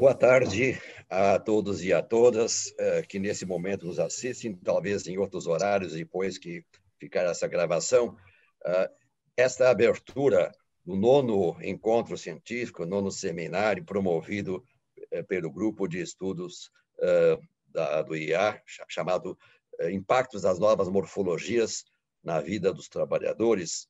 Boa tarde a todos e a todas eh, que nesse momento nos assistem, talvez em outros horários depois que ficar essa gravação. Ah, esta abertura do nono encontro científico, nono seminário promovido eh, pelo grupo de estudos eh, do IA, chamado Impactos das Novas Morfologias na Vida dos Trabalhadores,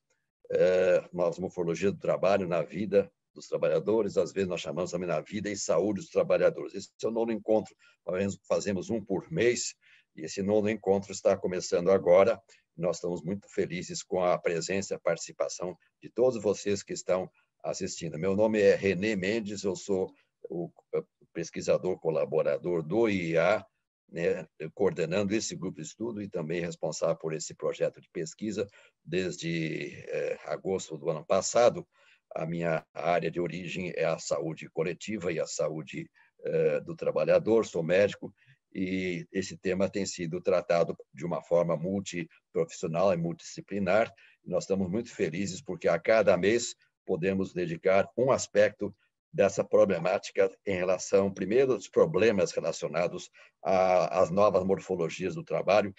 Novas Morfologias do Trabalho na Vida dos trabalhadores, às vezes nós chamamos também na vida e saúde dos trabalhadores. Esse é o nono encontro, nós fazemos um por mês, e esse nono encontro está começando agora. Nós estamos muito felizes com a presença e a participação de todos vocês que estão assistindo. Meu nome é René Mendes, eu sou o pesquisador colaborador do IA, né, coordenando esse grupo de estudo e também responsável por esse projeto de pesquisa desde é, agosto do ano passado. A minha área de origem é a saúde coletiva e a saúde eh, do trabalhador, sou médico, e esse tema tem sido tratado de uma forma multiprofissional e multidisciplinar. Nós estamos muito felizes porque a cada mês podemos dedicar um aspecto dessa problemática em relação, primeiro, aos problemas relacionados às novas morfologias do trabalho,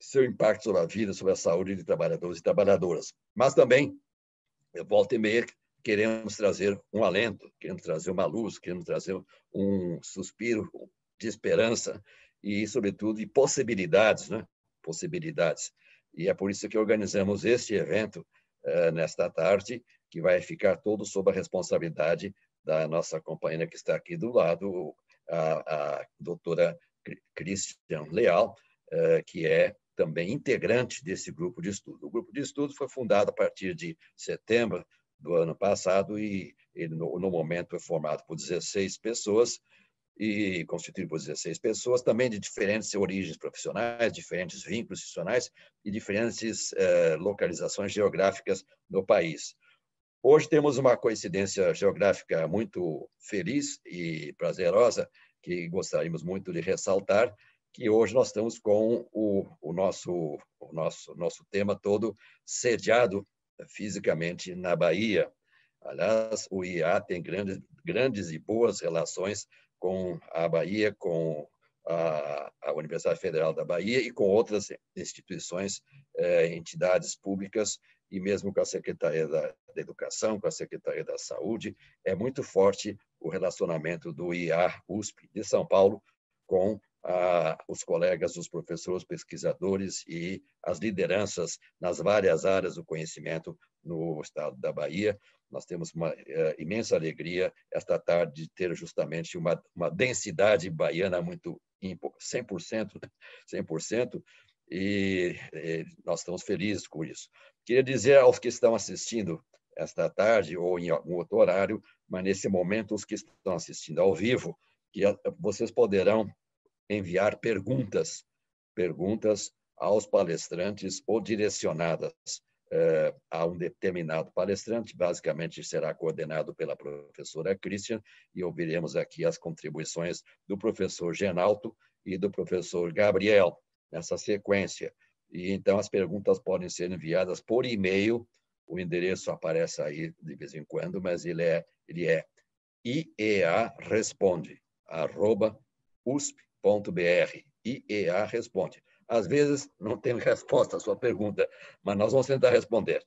seu impacto sobre a vida, sobre a saúde de trabalhadores e trabalhadoras, mas também volta e meia, queremos trazer um alento, queremos trazer uma luz, queremos trazer um suspiro de esperança e, sobretudo, de possibilidades, né? Possibilidades. E é por isso que organizamos este evento uh, nesta tarde, que vai ficar todo sob a responsabilidade da nossa companheira que está aqui do lado, a, a doutora Christian Leal, uh, que é também integrante desse grupo de estudo. O grupo de estudo foi fundado a partir de setembro do ano passado e ele, no, no momento, é formado por 16 pessoas e constituído por 16 pessoas, também de diferentes origens profissionais, diferentes vínculos institucionais e diferentes eh, localizações geográficas no país. Hoje temos uma coincidência geográfica muito feliz e prazerosa, que gostaríamos muito de ressaltar, que hoje nós estamos com o, o, nosso, o nosso, nosso tema todo sediado fisicamente na Bahia. Aliás, o IA tem grandes, grandes e boas relações com a Bahia, com a, a Universidade Federal da Bahia e com outras instituições, eh, entidades públicas e mesmo com a Secretaria da, da, Educação, com a Secretaria da Saúde. É muito forte o relacionamento do IA USP de São Paulo com a, os colegas, os professores, pesquisadores e as lideranças nas várias áreas do conhecimento no estado da Bahia. Nós temos uma é, imensa alegria esta tarde de ter justamente uma, uma densidade baiana muito 100%, 100%, e, e nós estamos felizes com isso. Queria dizer aos que estão assistindo esta tarde ou em algum outro horário, mas nesse momento os que estão assistindo ao vivo, que vocês poderão enviar perguntas, perguntas aos palestrantes ou direcionadas eh, a um determinado palestrante, basicamente será coordenado pela professora Christian, e ouviremos aqui as contribuições do professor Genalto e do professor Gabriel, nessa sequência. E então as perguntas podem ser enviadas por e-mail, o endereço aparece aí de vez em quando, mas ele é, ele é IEA USP br IEA responde. Às vezes não tem resposta à sua pergunta, mas nós vamos tentar responder.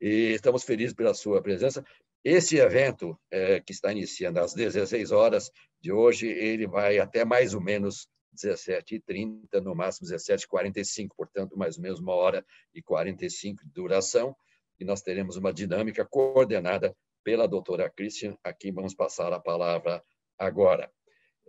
E estamos felizes pela sua presença. Esse evento, é, que está iniciando às 16 horas de hoje, ele vai até mais ou menos 17h30, no máximo 17h45, portanto, mais ou menos uma hora e 45 de duração. E nós teremos uma dinâmica coordenada pela doutora Christian, a quem vamos passar a palavra agora.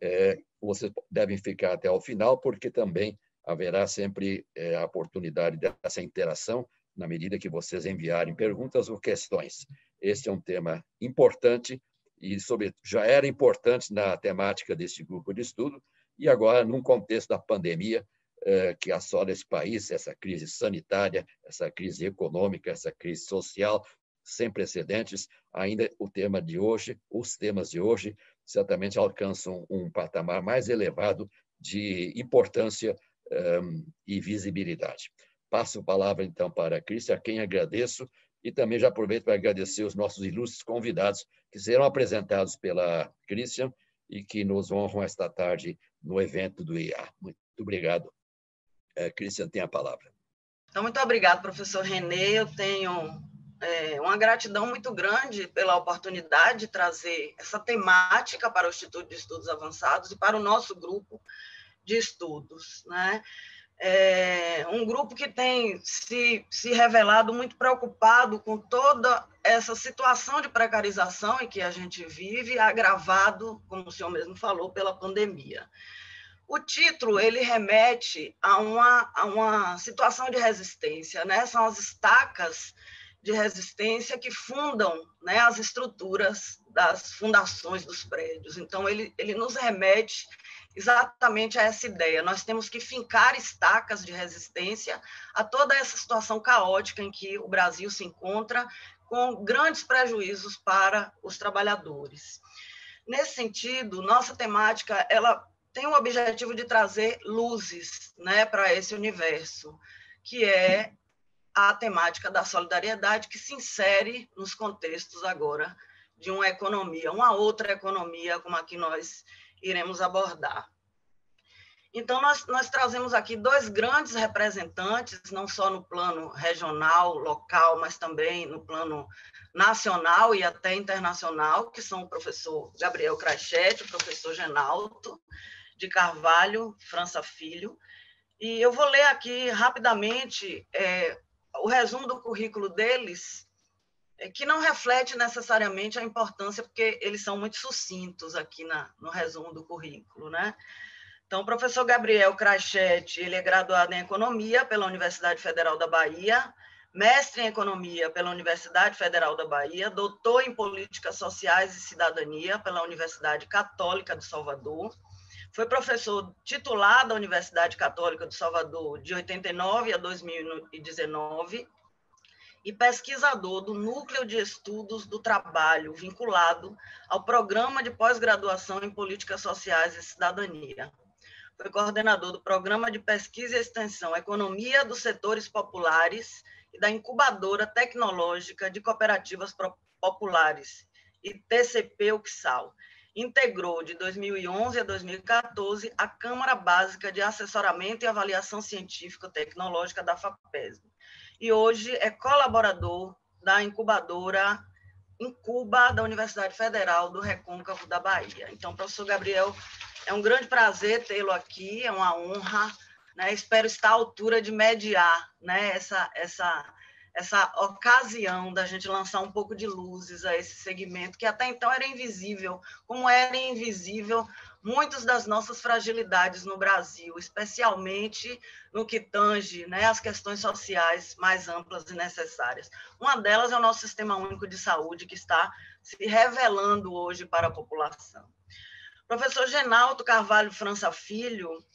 É, vocês devem ficar até o final, porque também haverá sempre é, a oportunidade dessa interação na medida que vocês enviarem perguntas ou questões. Este é um tema importante e sobre, já era importante na temática deste grupo de estudo e agora, num contexto da pandemia é, que assola esse país, essa crise sanitária, essa crise econômica, essa crise social sem precedentes, ainda o tema de hoje, os temas de hoje certamente alcançam um patamar mais elevado de importância um, e visibilidade. Passo a palavra, então, para a Cris, a quem agradeço, e também já aproveito para agradecer os nossos ilustres convidados, que serão apresentados pela Christian, e que nos honram esta tarde no evento do IA. Muito obrigado. É, Cristian, tem a palavra. Então, muito obrigado, professor Renê. Eu tenho é, uma gratidão muito grande pela oportunidade de trazer essa temática para o Instituto de Estudos Avançados e para o nosso grupo de estudos. Né? É um grupo que tem se, se revelado muito preocupado com toda essa situação de precarização em que a gente vive, agravado, como o senhor mesmo falou, pela pandemia. O título ele remete a uma, a uma situação de resistência, né? São as estacas de resistência que fundam né, as estruturas das fundações dos prédios. Então, ele, ele nos remete exatamente a essa ideia. Nós temos que fincar estacas de resistência a toda essa situação caótica em que o Brasil se encontra, com grandes prejuízos para os trabalhadores. Nesse sentido, nossa temática ela tem o objetivo de trazer luzes né, para esse universo, que é a temática da solidariedade que se insere nos contextos agora de uma economia, uma outra economia como a que nós iremos abordar. Então, nós, nós trazemos aqui dois grandes representantes, não só no plano regional, local, mas também no plano nacional e até internacional, que são o professor Gabriel Crachete, o professor Genalto de Carvalho, França Filho. E eu vou ler aqui rapidamente é, o resumo do currículo deles, é, que não reflete necessariamente a importância, porque eles são muito sucintos aqui na, no resumo do currículo, né? Então, o professor Gabriel Crachete, ele é graduado em Economia pela Universidade Federal da Bahia, mestre em Economia pela Universidade Federal da Bahia, doutor em Políticas Sociais e Cidadania pela Universidade Católica de Salvador, foi professor titular da Universidade Católica de Salvador de 89 a 2019 e pesquisador do Núcleo de Estudos do Trabalho, vinculado ao Programa de Pós-Graduação em Políticas Sociais e Cidadania. Foi coordenador do Programa de Pesquisa e Extensão Economia dos Setores Populares e da Incubadora Tecnológica de Cooperativas Populares, e TCP-UXAL, integrou de 2011 a 2014 a Câmara Básica de Assessoramento e Avaliação Científico-Tecnológica da FAPESB. E hoje é colaborador da incubadora Incuba da Universidade Federal do Recôncavo da Bahia. Então, professor Gabriel, é um grande prazer tê-lo aqui, é uma honra. Né? Espero estar à altura de mediar né? essa, essa essa ocasião da gente lançar um pouco de luzes a esse segmento que até então era invisível, como era invisível muitas das nossas fragilidades no Brasil, especialmente no que tange né, as questões sociais mais amplas e necessárias. Uma delas é o nosso Sistema Único de Saúde, que está se revelando hoje para a população. Professor Genaldo Carvalho França Filho,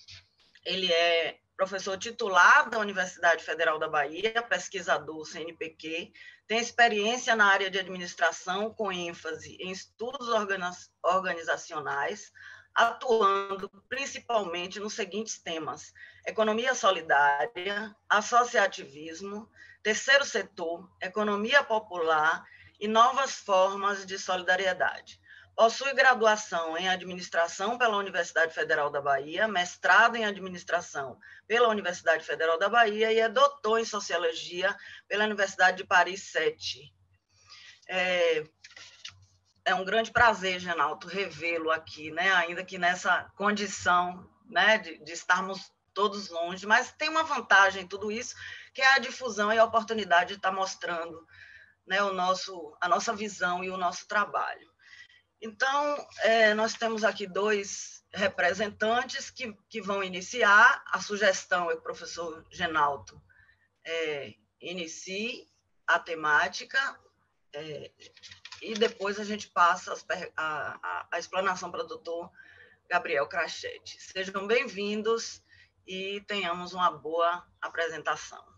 ele é professor titular da Universidade Federal da Bahia, pesquisador CNPq, tem experiência na área de administração com ênfase em estudos organizacionais, atuando principalmente nos seguintes temas: economia solidária, associativismo, terceiro setor, economia popular e novas formas de solidariedade. Possui graduação em administração pela Universidade Federal da Bahia, mestrado em administração pela Universidade Federal da Bahia e é doutor em sociologia pela Universidade de Paris 7. É, é um grande prazer, Genalto, revê-lo aqui, né? ainda que nessa condição né, de, de estarmos todos longe, mas tem uma vantagem em tudo isso, que é a difusão e a oportunidade de estar mostrando né, o nosso, a nossa visão e o nosso trabalho. Então, é, nós temos aqui dois representantes que, que vão iniciar. A sugestão é que o professor Genalto é, inicie a temática é, e depois a gente passa a, a, a explanação para o doutor Gabriel Crachete. Sejam bem-vindos e tenhamos uma boa apresentação.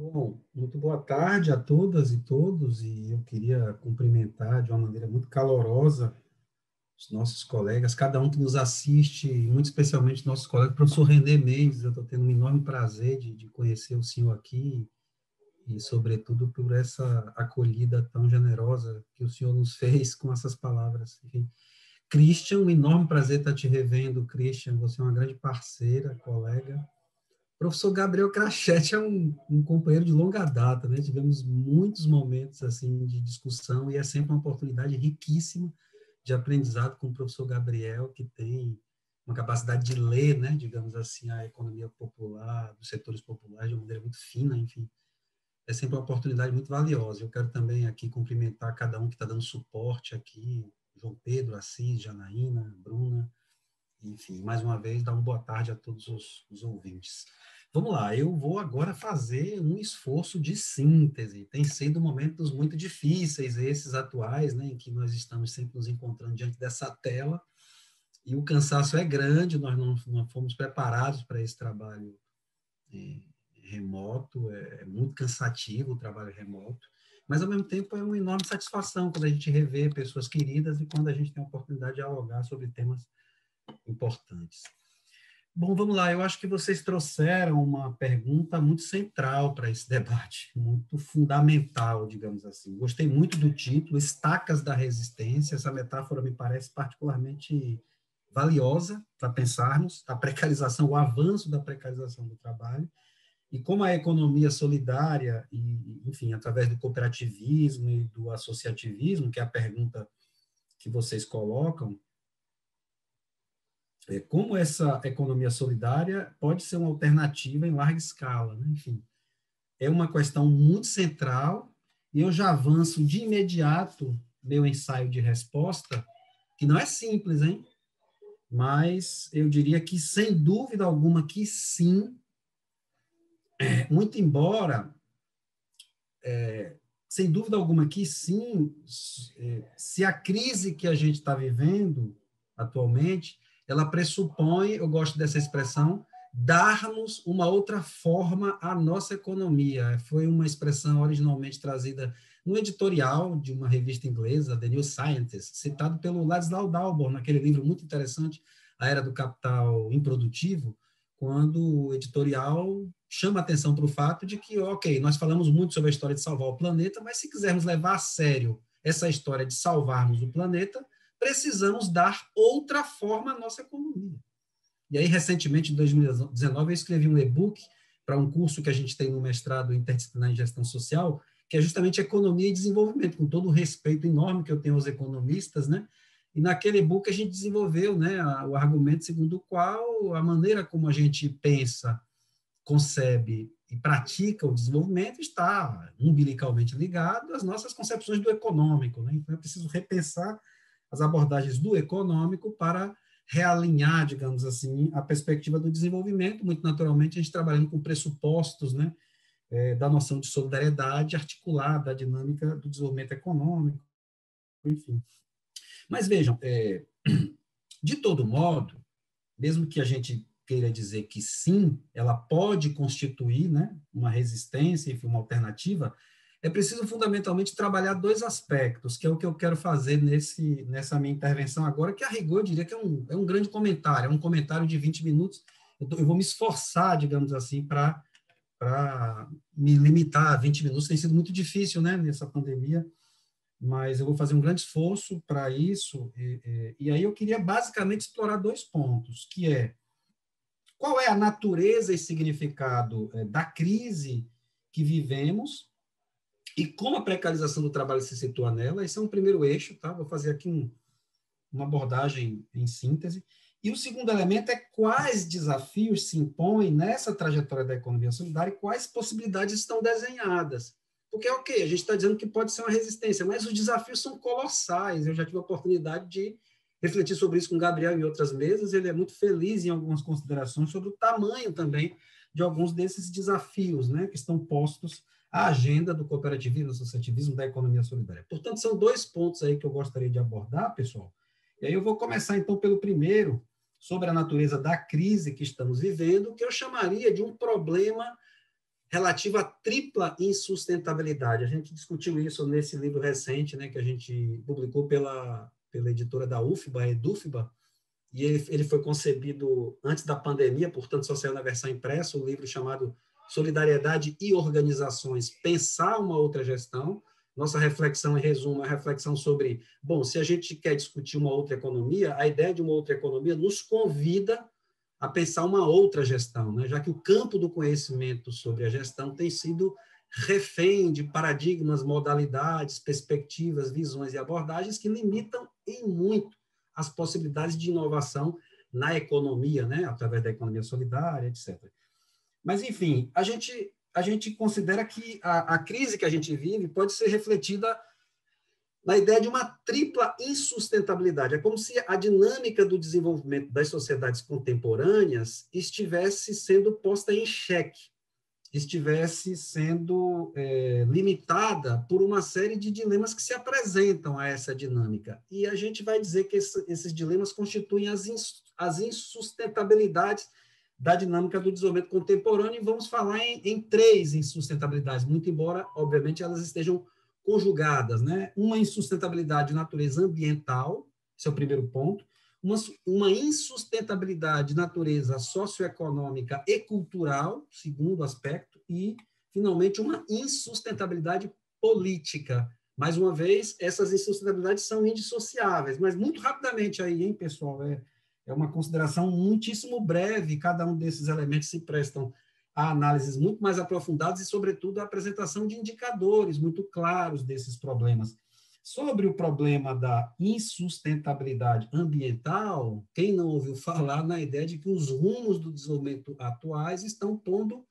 Bom, muito boa tarde a todas e todos, e eu queria cumprimentar de uma maneira muito calorosa os nossos colegas, cada um que nos assiste, muito especialmente nossos colegas, o professor René Mendes, eu estou tendo um enorme prazer de, de, conhecer o senhor aqui, e, sobretudo, por essa acolhida tão generosa que o senhor nos fez com essas palavras. Enfim, Christian, um enorme prazer estar te revendo, Christian. Você é uma grande parceira, colega. Professor Gabriel Crachete é um, um, companheiro de longa data, né? Tivemos muitos momentos assim de discussão e é sempre uma oportunidade riquíssima de aprendizado com o professor Gabriel, que tem uma capacidade de ler, né, digamos assim, a economia popular, dos setores populares de uma maneira muito fina, enfim. É sempre uma oportunidade muito valiosa. Eu quero também aqui cumprimentar cada um que está dando suporte aqui, João Pedro, Assis, Janaína, Bruna, enfim, mais uma vez, dar uma boa tarde a todos os, os ouvintes. Vamos lá, eu vou agora fazer um esforço de síntese. Tem sido momentos muito difíceis esses atuais, né, em que nós estamos sempre nos encontrando diante dessa tela, e o cansaço é grande, nós não, não fomos preparados para esse trabalho é, remoto, é, é, muito cansativo o trabalho remoto, mas ao mesmo tempo é uma enorme satisfação quando a gente revê pessoas queridas e quando a gente tem a oportunidade de dialogar sobre temas importantes. Bom, vamos lá. Eu acho que vocês trouxeram uma pergunta muito central para esse debate, muito fundamental, digamos assim. Gostei muito do título, Estacas da Resistência. Essa metáfora me parece particularmente valiosa para pensarmos a precarização, o avanço da precarização do trabalho e como a economia solidária e, enfim, através do cooperativismo e do associativismo, que é a pergunta que vocês colocam, é como essa economia solidária pode ser uma alternativa em larga escala, né? enfim, é uma questão muito central e eu já avanço de imediato meu ensaio de resposta, que não é simples, hein? mas eu diria que, sem dúvida alguma, que sim, é, muito embora, é, sem dúvida alguma que sim, é, se a crise que a gente está vivendo atualmente, ela pressupõe, eu gosto dessa expressão, darmos uma outra forma à nossa economia. Foi uma expressão originalmente trazida no editorial de uma revista inglesa, The New Scientist, citado pelo Laszlo Dalborn, naquele livro muito interessante, A Era do Capital Improdutivo, quando o editorial chama atenção para o fato de que, ok, nós falamos muito sobre a história de salvar o planeta, mas se quisermos levar a sério essa história de salvarmos o planeta, precisamos dar outra forma à nossa economia. E aí, recentemente, em 2019, eu escrevi um e-book para um curso que a gente tem no mestrado interdisciplinar em gestão social, que é justamente economia e desenvolvimento, com todo o respeito enorme que eu tenho aos economistas, né? E naquele e-book a gente desenvolveu, né, o argumento segundo o qual a maneira como a gente pensa, concebe e pratica o desenvolvimento está umbilicalmente ligado às nossas concepções do econômico, né? Então é preciso repensar as abordagens do econômico para realinhar, digamos assim, a perspectiva do desenvolvimento, muito naturalmente a gente trabalhando com pressupostos, né, é, da noção de solidariedade articulada à dinâmica do desenvolvimento econômico, enfim. Mas vejam, é, de todo modo, mesmo que a gente queira dizer que sim, ela pode constituir né, uma resistência, enfim, uma alternativa, é preciso fundamentalmente trabalhar dois aspectos, que é o que eu quero fazer nesse, nessa minha intervenção agora, que a rigor eu diria que é um, é um grande comentário, é um comentário de 20 minutos. Eu, tô, eu vou me esforçar, digamos assim, para me limitar a 20 minutos tem sido muito difícil, né, nessa pandemia, mas eu vou fazer um grande esforço para isso, e, e, e, aí eu queria basicamente explorar dois pontos, que é qual é a natureza e significado é, da crise que vivemos e como a precarização do trabalho se situa nela, esse é um primeiro eixo, tá? Vou fazer aqui um, uma abordagem em síntese, e o segundo elemento é quais desafios se impõem nessa trajetória da economia solidária e quais possibilidades estão desenhadas. Porque, ok, a gente está dizendo que pode ser uma resistência, mas os desafios são colossais. Eu já tive a oportunidade de refletir sobre isso com o Gabriel em outras mesas, ele é muito feliz em algumas considerações sobre o tamanho também de alguns desses desafios né, que estão postos à agenda do cooperativismo, do associativismo, da economia solidária. Portanto, são dois pontos aí que eu gostaria de abordar, pessoal. E aí eu vou começar, então, pelo primeiro, sobre a natureza da crise que estamos vivendo, que eu chamaria de um problema relativo à tripla insustentabilidade. A gente discutiu isso nesse livro recente, né, que a gente publicou pela, pela editora da UFBA, Edufba, e ele, ele foi concebido antes da pandemia, portanto só saiu na versão impressa, o um livro chamado solidariedade e organizações pensar uma outra gestão. Nossa reflexão, em resumo, é reflexão sobre, bom, se a gente quer discutir uma outra economia, a ideia de uma outra economia nos convida a pensar uma outra gestão, né? já que o campo do conhecimento sobre a gestão tem sido refém de paradigmas, modalidades, perspectivas, visões e abordagens que limitam em muito as possibilidades de inovação na economia, né, através da economia solidária, etc. Mas, enfim, a gente, a gente considera que a, a crise que a gente vive pode ser refletida na ideia de uma tripla insustentabilidade. É como se a dinâmica do desenvolvimento das sociedades contemporâneas estivesse sendo posta em xeque estivesse sendo é, limitada por uma série de dilemas que se apresentam a essa dinâmica. E a gente vai dizer que esse, esses dilemas constituem as, ins, as insustentabilidades da dinâmica do desenvolvimento contemporâneo, e vamos falar em, em três insustentabilidades, muito embora, obviamente, elas estejam conjugadas. Né? Uma insustentabilidade de natureza ambiental, esse é o primeiro ponto, uma, uma insustentabilidade de natureza socioeconômica e cultural, segundo aspecto, e, finalmente, uma insustentabilidade política. Mais uma vez, essas insustentabilidades são indissociáveis, mas muito rapidamente aí, hein, pessoal? É, é uma consideração muitíssimo breve, cada um desses elementos se prestam a análises muito mais aprofundadas e, sobretudo, a apresentação de indicadores muito claros desses problemas. Sobre o problema da insustentabilidade ambiental, quem não ouviu falar na ideia de que os rumos do desenvolvimento atuais estão pondo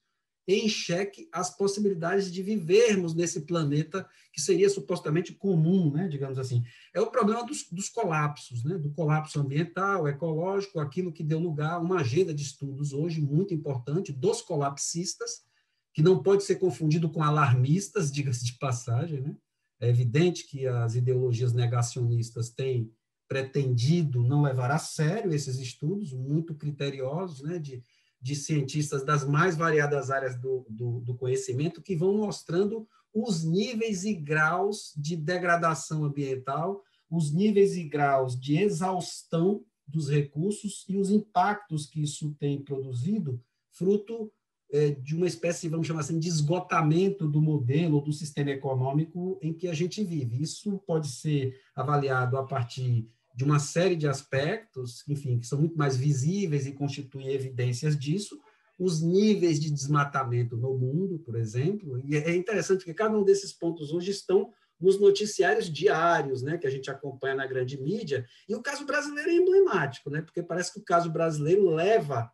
em xeque as possibilidades de vivermos nesse planeta que seria supostamente comum, né, digamos assim. É o problema dos, dos colapsos, né, do colapso ambiental, ecológico, aquilo que deu lugar a uma agenda de estudos hoje muito importante dos colapsistas, que não pode ser confundido com alarmistas, diga-se de passagem, né? É evidente que as ideologias negacionistas têm pretendido não levar a sério esses estudos, muito criteriosos, né, de, de cientistas das mais variadas áreas do, do, do conhecimento, que vão mostrando os níveis e graus de degradação ambiental, os níveis e graus de exaustão dos recursos e os impactos que isso tem produzido, fruto é, de uma espécie, vamos chamar assim, de esgotamento do modelo, do sistema econômico em que a gente vive. Isso pode ser avaliado a partir de uma série de aspectos, enfim, que são muito mais visíveis e constituem evidências disso, os níveis de desmatamento no mundo, por exemplo, e é interessante que cada um desses pontos hoje estão nos noticiários diários, né, que a gente acompanha na grande mídia, e o caso brasileiro é emblemático, né, porque parece que o caso brasileiro leva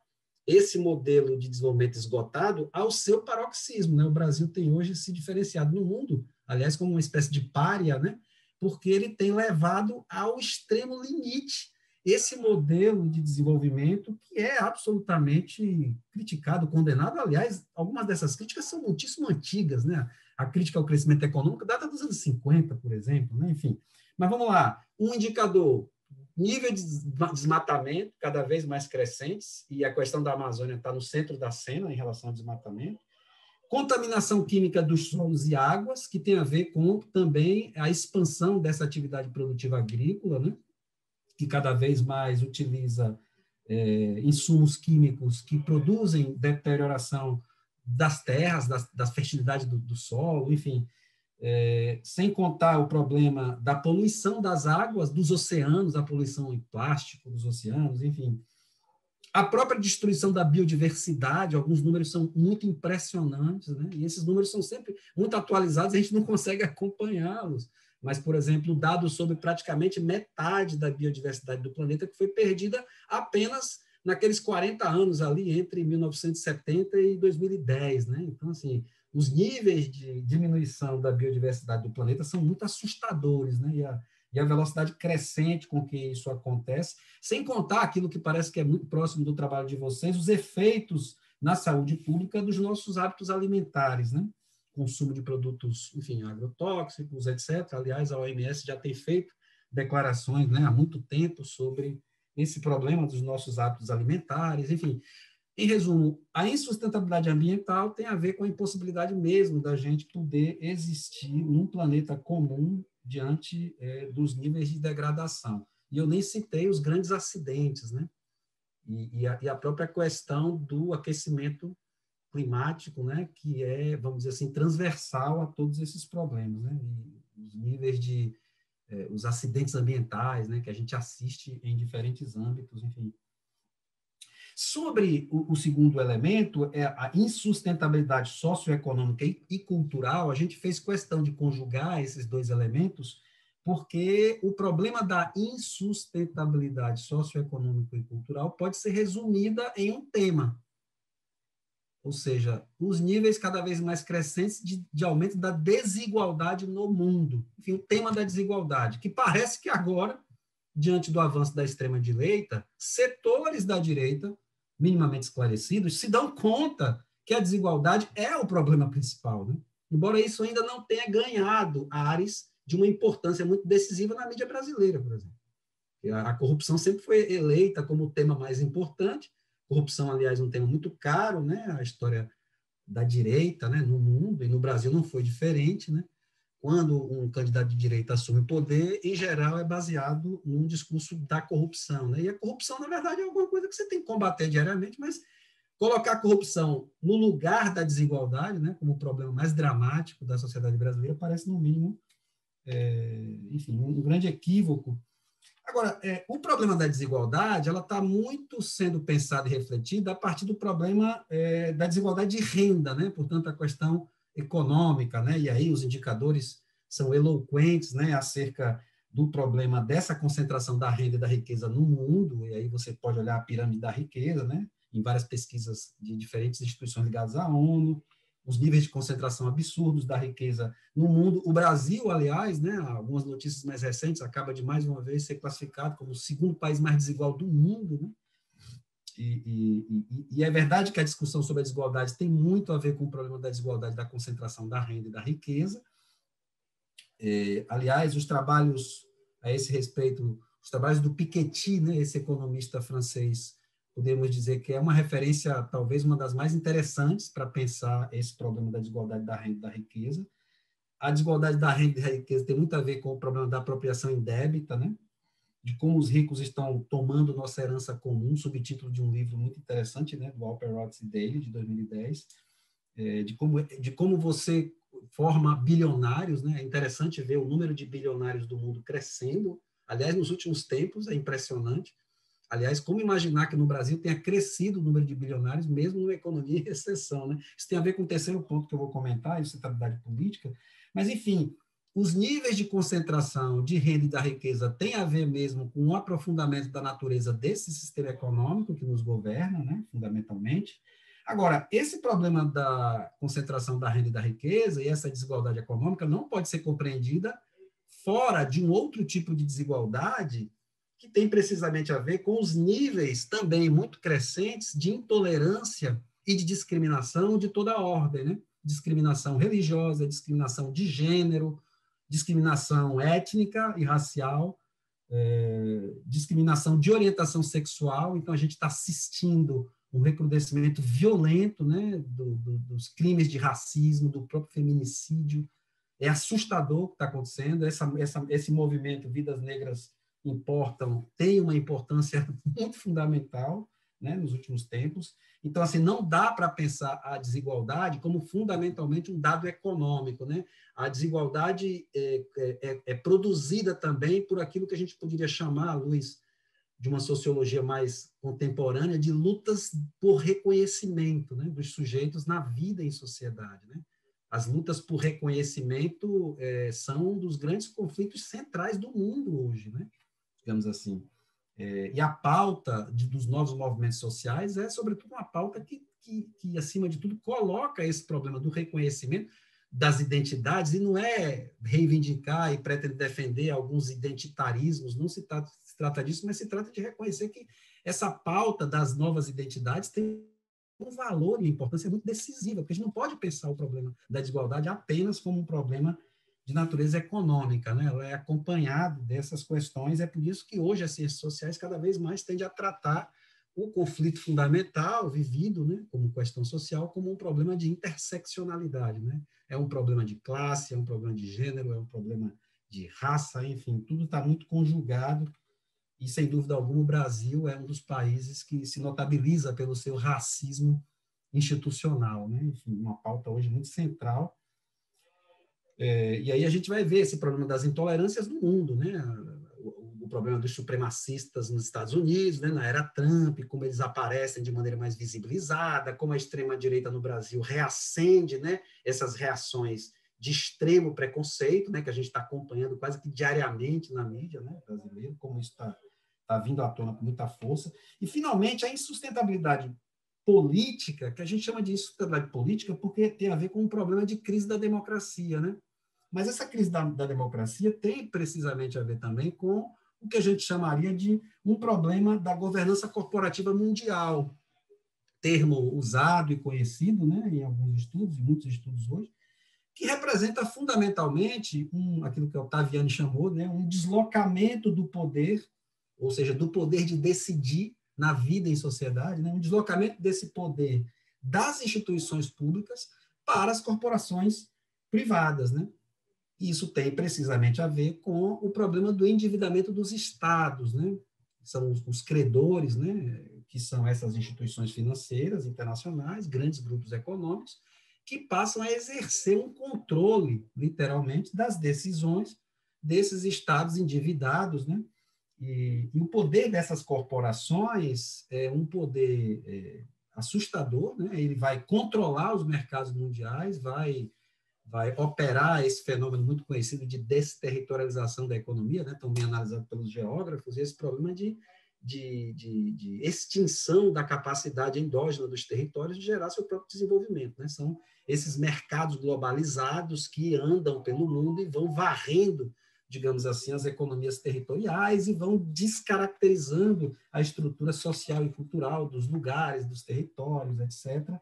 esse modelo de desenvolvimento esgotado ao seu paroxismo. Né? O Brasil tem hoje se diferenciado no mundo, aliás, como uma espécie de párea, né? Porque ele tem levado ao extremo limite esse modelo de desenvolvimento que é absolutamente criticado, condenado. Aliás, algumas dessas críticas são muitíssimo antigas, né? A crítica ao crescimento econômico data dos anos 50, por exemplo, né? Enfim. Mas vamos lá, um indicador nível de desmatamento cada vez mais crescentes, e a questão da Amazônia está no centro da cena em relação ao desmatamento, contaminação química dos solos e águas, que tem a ver com também a expansão dessa atividade produtiva agrícola, né? que cada vez mais utiliza é, insumos químicos que produzem deterioração das terras, das, das fertilidade do, do solo, enfim, é, sem contar o problema da poluição das águas, dos oceanos, a poluição em plástico dos oceanos, enfim. A própria destruição da biodiversidade, alguns números são muito impressionantes, né? e esses números são sempre muito atualizados, a gente não consegue acompanhá-los. Mas, por exemplo, dados sobre praticamente metade da biodiversidade do planeta que foi perdida apenas naqueles 40 anos ali, entre 1970 e 2010. Né? Então, assim, os níveis de diminuição da biodiversidade do planeta são muito assustadores, né? E a, e a velocidade crescente com que isso acontece, sem contar aquilo que parece que é muito próximo do trabalho de vocês, os efeitos na saúde pública dos nossos hábitos alimentares, né? Consumo de produtos, enfim, agrotóxicos, etc. Aliás, a OMS já tem feito declarações né, há muito tempo sobre esse problema dos nossos hábitos alimentares, enfim. Em resumo, a insustentabilidade ambiental tem a ver com a impossibilidade mesmo da gente poder existir num planeta comum diante é, dos níveis de degradação. E eu nem citei os grandes acidentes, né? E, e, a, e a própria questão do aquecimento climático, né, que é, vamos dizer assim, transversal a todos esses problemas, né, e os níveis de é, os acidentes ambientais, né, que a gente assiste em diferentes âmbitos, enfim. Sobre o, o segundo elemento, é a insustentabilidade socioeconômica e, e cultural, a gente fez questão de conjugar esses dois elementos, porque o problema da insustentabilidade socioeconômica e cultural pode ser resumida em um tema, ou seja, os níveis cada vez mais crescentes de, de, aumento da desigualdade no mundo. Enfim, o tema da desigualdade, que parece que agora, diante do avanço da extrema-direita, setores da direita, minimamente esclarecidos, se dão conta que a desigualdade é o problema principal. Né? Embora isso ainda não tenha ganhado ares de uma importância muito decisiva na mídia brasileira, por exemplo. A corrupção sempre foi eleita como o tema mais importante, Corrupção, aliás, um tema muito caro, né? A história da direita, né, no mundo e no Brasil não foi diferente, né? Quando um candidato de direita assume o poder, em geral é baseado num discurso da corrupção, né? E a corrupção, na verdade, é alguma coisa que você tem que combater diariamente, mas colocar a corrupção no lugar da desigualdade, né, como o problema mais dramático da sociedade brasileira, parece no mínimo, é, enfim, um grande equívoco Agora, é, o problema da desigualdade, ela está muito sendo pensada e refletida a partir do problema é, da desigualdade de renda, né? Portanto, a questão econômica, né? E aí os indicadores são eloquentes, né? Acerca do problema dessa concentração da renda e da riqueza no mundo, e aí você pode olhar a pirâmide da riqueza, né? Em várias pesquisas de diferentes instituições ligadas à ONU, os níveis de concentração absurdos da riqueza no mundo. O Brasil, aliás, né, algumas notícias mais recentes, acaba de mais uma vez ser classificado como o segundo país mais desigual do mundo. Né? E, e, e, é verdade que a discussão sobre a desigualdade tem muito a ver com o problema da desigualdade da concentração da renda e da riqueza. É, aliás, os trabalhos a esse respeito, os trabalhos do Piketty, né, esse economista francês, podemos dizer que é uma referência, talvez uma das mais interessantes para pensar esse problema da desigualdade da renda e da riqueza. A desigualdade da renda e da riqueza tem muito a ver com o problema da apropriação indébita, né? De como os ricos estão tomando nossa herança comum, subtítulo de um livro muito interessante, né, do Walter Rhodes Daly, de 2010, é, de, como, de como você forma bilionários, né? É interessante ver o número de bilionários do mundo crescendo. Aliás, nos últimos tempos, é impressionante. Aliás, como imaginar que no Brasil tenha crescido o número de bilionários, mesmo numa economia em recessão? Né? Isso tem a ver com o terceiro ponto que eu vou comentar, estabilidade política. Mas, enfim, os níveis de concentração de renda e da riqueza têm a ver mesmo com o aprofundamento da natureza desse sistema econômico que nos governa, né, fundamentalmente. Agora, esse problema da concentração da renda e da riqueza e essa desigualdade econômica não pode ser compreendida fora de um outro tipo de desigualdade que tem precisamente a ver com os níveis também muito crescentes de intolerância e de discriminação de toda a ordem, né? Discriminação religiosa, discriminação de gênero, discriminação étnica e racial, é, discriminação de orientação sexual. Então, a gente está assistindo um recrudescimento violento né, do, do, dos crimes de racismo, do próprio feminicídio. É assustador o que está acontecendo. Essa, essa, esse movimento Vidas Negras importam têm uma importância muito fundamental né, nos últimos tempos. Então, assim, não dá para pensar a desigualdade como fundamentalmente um dado econômico. Né? A desigualdade é, é, é, é produzida também por aquilo que a gente poderia chamar, à luz de uma sociologia mais contemporânea, de lutas por reconhecimento né, dos sujeitos na vida em sociedade. Né? As lutas por reconhecimento é, são um dos grandes conflitos centrais do mundo hoje. Né? digamos assim. É, e a pauta de, dos novos movimentos sociais é, sobretudo, uma pauta que, que, que, acima de tudo, coloca esse problema do reconhecimento das identidades, e não é reivindicar e pretender defender alguns identitarismos, não se trata, se trata disso, mas se trata de reconhecer que essa pauta das novas identidades tem um valor e importância muito decisiva, porque a gente não pode pensar o problema da desigualdade apenas como um problema de natureza econômica, né? ela é acompanhada dessas questões, é por isso que hoje as ciências sociais cada vez mais tendem a tratar o conflito fundamental vivido né, como questão social como um problema de interseccionalidade. Né? É um problema de classe, é um problema de gênero, é um problema de raça, enfim, tudo está muito conjugado e, sem dúvida alguma, o Brasil é um dos países que se notabiliza pelo seu racismo institucional, né? Enfim, uma pauta hoje muito central. É, e aí a gente vai ver esse problema das intolerâncias no mundo, né? O, o, problema dos supremacistas nos Estados Unidos, né? na era Trump, como eles aparecem de maneira mais visibilizada, como a extrema direita no Brasil reacende, né? Essas reações de extremo preconceito, né? Que a gente está acompanhando quase que diariamente na mídia, né? Brasileira, como isso está tá vindo à tona com muita força. E finalmente a insustentabilidade política, que a gente chama de instabilidade política porque tem a ver com um problema de crise da democracia, né? Mas essa crise da, da democracia tem precisamente a ver também com o que a gente chamaria de um problema da governança corporativa mundial, termo usado e conhecido, né, em alguns estudos, em muitos estudos hoje, que representa fundamentalmente um, aquilo que Otaviani chamou, né, um deslocamento do poder, ou seja, do poder de decidir na vida em sociedade, né? um deslocamento desse poder das instituições públicas para as corporações privadas. Né? Isso tem precisamente a ver com o problema do endividamento dos estados, né? são os, os credores, né? que são essas instituições financeiras internacionais, grandes grupos econômicos, que passam a exercer um controle, literalmente, das decisões desses estados endividados, né? E, e, o poder dessas corporações é um poder é, assustador, né? ele vai controlar os mercados mundiais, vai, vai operar esse fenômeno muito conhecido de desterritorialização da economia, né? tão bem analisado pelos geógrafos, esse problema de, de, de, de, extinção da capacidade endógena dos territórios de gerar seu próprio desenvolvimento. Né? São esses mercados globalizados que andam pelo mundo e vão varrendo digamos assim, as economias territoriais e vão descaracterizando a estrutura social e cultural dos lugares, dos territórios, etc.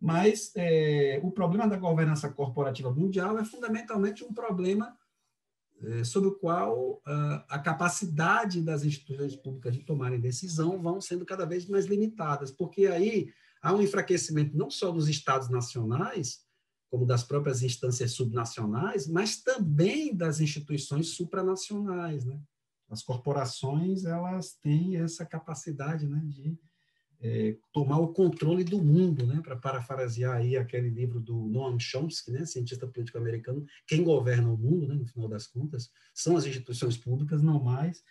Mas é, o problema da governança corporativa mundial é fundamentalmente um problema é, sobre o qual a, a capacidade das instituições públicas de tomarem decisão vão sendo cada vez mais limitadas, porque aí há um enfraquecimento não só dos estados nacionais, como das próprias instâncias subnacionais, mas também das instituições supranacionais, né? As corporações elas têm essa capacidade, né, de é, tomar o controle do mundo, né, para parafrasear aí aquele livro do Noam Chomsky, né, cientista político americano, quem governa o mundo, né, no final das contas, são as instituições públicas, não mais,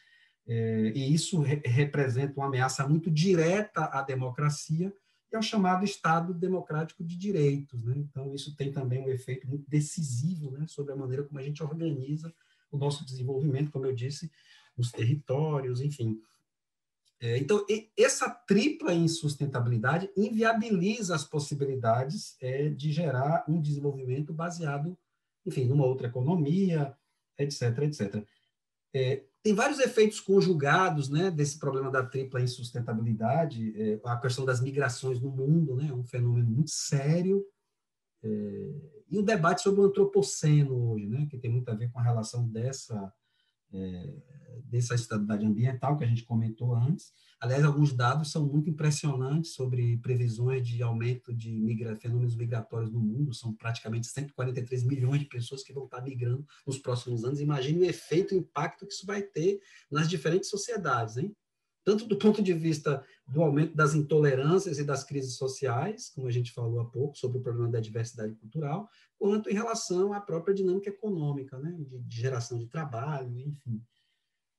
é, e isso re representa uma ameaça muito direta à democracia, e ao chamado Estado Democrático de Direitos. Né? Então, isso tem também um efeito muito decisivo né, sobre a maneira como a gente organiza o nosso desenvolvimento, como eu disse, nos territórios, enfim. É, então, essa tripla insustentabilidade inviabiliza as possibilidades é, de gerar um desenvolvimento baseado, enfim, numa outra economia, etc., etc. É, tem vários efeitos conjugados né, desse problema da tripla insustentabilidade, é, a questão das migrações no mundo, né, é um fenômeno muito sério, é, e o debate sobre o antropoceno hoje, né, que tem muito a ver com a relação dessa, é, dessa estabilidade ambiental que a gente comentou antes, Aliás, alguns dados são muito impressionantes sobre previsões de aumento de migra fenômenos migratórios no mundo. São praticamente 143 milhões de pessoas que vão estar migrando nos próximos anos. Imagine o efeito, o impacto que isso vai ter nas diferentes sociedades, hein? Tanto do ponto de vista do aumento das intolerâncias e das crises sociais, como a gente falou há pouco, sobre o problema da diversidade cultural, quanto em relação à própria dinâmica econômica, né? de, de geração de trabalho, enfim,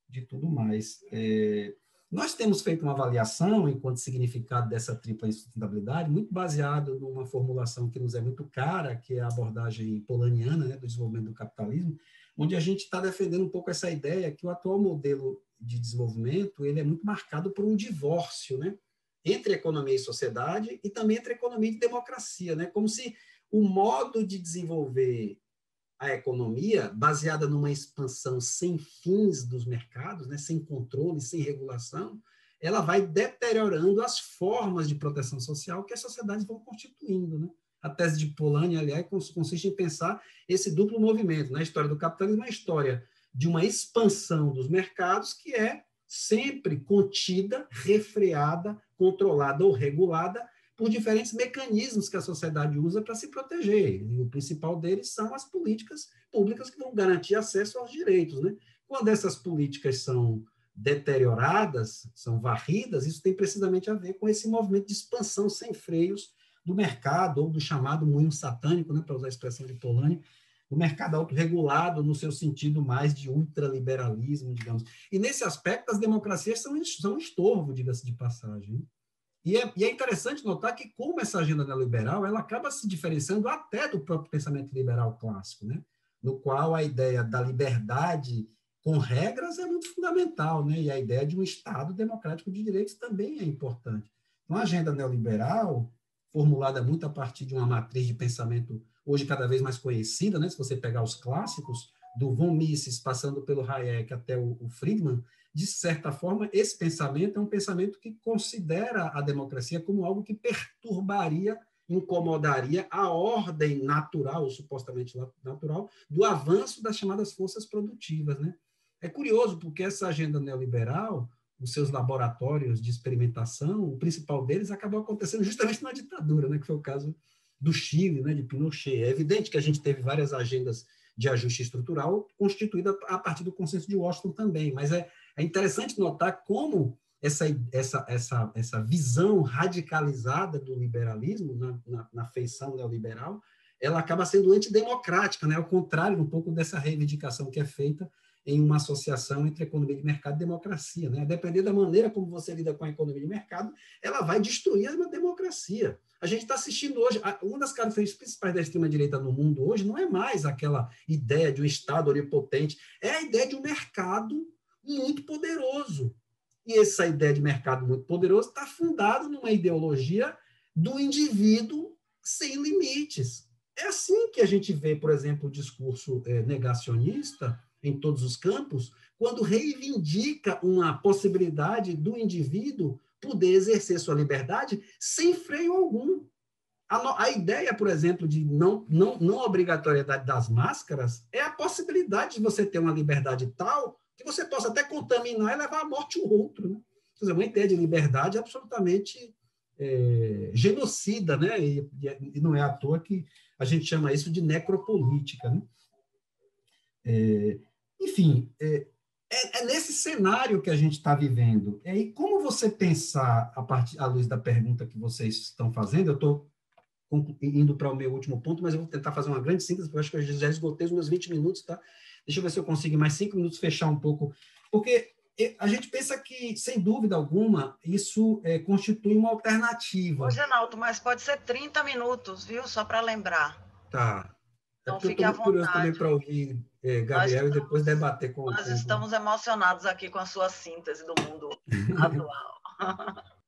de tudo mais. É... Nós temos feito uma avaliação, enquanto significado dessa tripla insustentabilidade, muito baseado numa formulação que nos é muito cara, que é a abordagem polaniana né, do desenvolvimento do capitalismo, onde a gente está defendendo um pouco essa ideia que o atual modelo de desenvolvimento ele é muito marcado por um divórcio né, entre economia e sociedade e também entre economia e democracia, né, como se o modo de desenvolver a economia, baseada numa expansão sem fins dos mercados, né, sem controle, sem regulação, ela vai deteriorando as formas de proteção social que as sociedades vão constituindo. Né? A tese de Polanyi, aliás, consiste em pensar esse duplo movimento. Na história do capitalismo, a história de uma expansão dos mercados que é sempre contida, refreada, controlada ou regulada por diferentes mecanismos que a sociedade usa para se proteger. E o principal deles são as políticas públicas que vão garantir acesso aos direitos. Né? Quando essas políticas são deterioradas, são varridas, isso tem precisamente a ver com esse movimento de expansão sem freios do mercado, ou do chamado moinho satânico, né, para usar a expressão de Polanyi, do mercado autorregulado no seu sentido mais de ultraliberalismo, digamos. E nesse aspecto, as democracias são, são um estorvo, diga-se de passagem. E é, e é, interessante notar que, como essa agenda neoliberal, ela acaba se diferenciando até do próprio pensamento liberal clássico, né? no qual a ideia da liberdade com regras é muito fundamental, né? e a ideia de um Estado democrático de direitos também é importante. Então, a agenda neoliberal, formulada muito a partir de uma matriz de pensamento hoje cada vez mais conhecida, né? se você pegar os clássicos, do von Mises, passando pelo Hayek até o, o Friedman, de certa forma, esse pensamento é um pensamento que considera a democracia como algo que perturbaria, incomodaria a ordem natural, ou supostamente natural, do avanço das chamadas forças produtivas. Né? É curioso, porque essa agenda neoliberal, os seus laboratórios de experimentação, o principal deles acabou acontecendo justamente na ditadura, né? que foi o caso do Chile, né, de Pinochet. É evidente que a gente teve várias agendas de ajuste estrutural constituída a partir do consenso de Washington também, mas é, é interessante notar como essa, essa, essa, essa visão radicalizada do liberalismo na, na, na feição neoliberal, ela acaba sendo antidemocrática, né? ao contrário um pouco dessa reivindicação que é feita em uma associação entre economia de mercado e democracia. Né? A depender da maneira como você lida com a economia de mercado, ela vai destruir a democracia. A gente está assistindo hoje, uma das características principais da extrema-direita no mundo hoje não é mais aquela ideia de um Estado onipotente, é a ideia de um mercado muito poderoso. E essa ideia de mercado muito poderoso está fundada numa ideologia do indivíduo sem limites. É assim que a gente vê, por exemplo, o discurso é, negacionista em todos os campos, quando reivindica uma possibilidade do indivíduo poder exercer sua liberdade sem freio algum. A, a, ideia, por exemplo, de não, não, não obrigatoriedade das máscaras é a possibilidade de você ter uma liberdade tal que você possa até contaminar e levar à morte o outro. Né? Quer dizer, uma ideia de liberdade absolutamente é, genocida, né? E, e, não é à toa que a gente chama isso de necropolítica. Né? É, enfim, é, é, é, nesse cenário que a gente está vivendo. E como você pensar, a partir à luz da pergunta que vocês estão fazendo, eu estou indo para o meu último ponto, mas eu vou tentar fazer uma grande síntese, porque eu acho que eu já esgotei os meus 20 minutos, tá? Deixa eu ver se eu consigo mais cinco minutos fechar um pouco, porque a gente pensa que, sem dúvida alguma, isso é, constitui uma alternativa. Ô, Genaldo, mas pode ser 30 minutos, viu? Só para lembrar. Tá. Então, é fique à vontade. curioso também para ouvir é, Gabriel nós e depois debater com Nós com... estamos emocionados aqui com a sua síntese do mundo atual.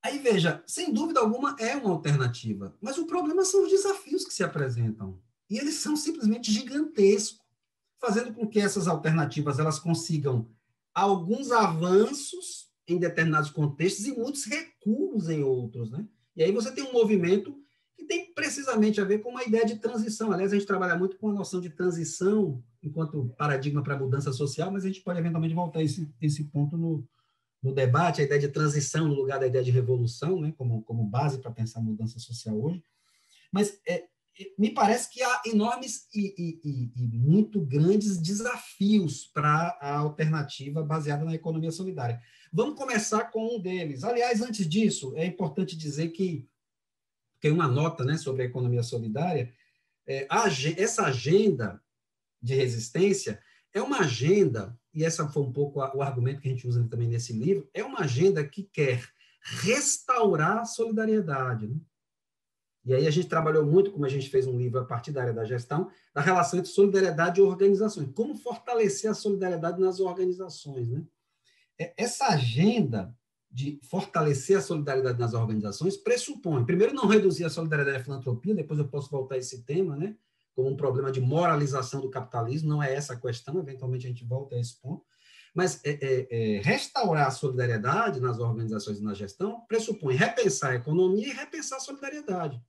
Aí veja, sem dúvida alguma é uma alternativa, mas o problema são os desafios que se apresentam. E eles são simplesmente gigantescos, fazendo com que essas alternativas elas consigam alguns avanços em determinados contextos e muitos recuos em outros, né? E aí você tem um movimento que tem precisamente a ver com uma ideia de transição. Aliás, a gente trabalha muito com a noção de transição enquanto paradigma para a mudança social, mas a gente pode eventualmente voltar a esse, esse ponto no, no debate, a ideia de transição no lugar da ideia de revolução, né, como, como base para pensar mudança social hoje. Mas é, me parece que há enormes e, e, e, muito grandes desafios para a alternativa baseada na economia solidária. Vamos começar com um deles. Aliás, antes disso, é importante dizer que tem uma nota né, sobre a economia solidária. É, a, essa agenda de resistência é uma agenda, e essa foi um pouco o argumento que a gente usa também nesse livro, é uma agenda que quer restaurar a solidariedade. Né? E aí a gente trabalhou muito, como a gente fez um livro a partir da área da gestão, da relação entre solidariedade e organizações. Como fortalecer a solidariedade nas organizações. Né? É, essa agenda de fortalecer a solidariedade nas organizações pressupõe, primeiro, não reduzir a solidariedade à filantropia, depois eu posso voltar a esse tema, né? como um problema de moralização do capitalismo, não é essa a questão, eventualmente a gente volta a esse ponto, mas é, é, é, restaurar a solidariedade nas organizações e na gestão pressupõe repensar a economia e repensar a solidariedade.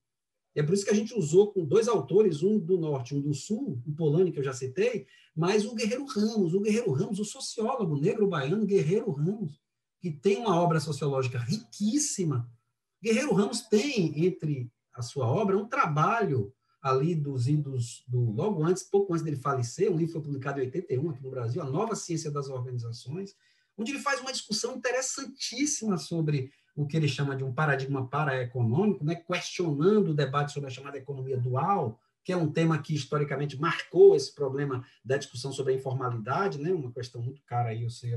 E é por isso que a gente usou com dois autores, um do norte, um do sul, o Polanyi, que eu já citei, mas o Guerreiro Ramos, o Guerreiro Ramos, o sociólogo negro baiano Guerreiro Ramos, que tem uma obra sociológica riquíssima. Guerreiro Ramos tem, entre a sua obra, um trabalho ali dos idos do logo antes, pouco antes dele falecer, um livro foi publicado em 81 aqui no Brasil, A Nova Ciência das Organizações, onde ele faz uma discussão interessantíssima sobre o que ele chama de um paradigma paraeconômico, né, questionando o debate sobre a chamada economia dual, que é um tema que historicamente marcou esse problema da discussão sobre a informalidade, né, uma questão muito cara aí, eu sei,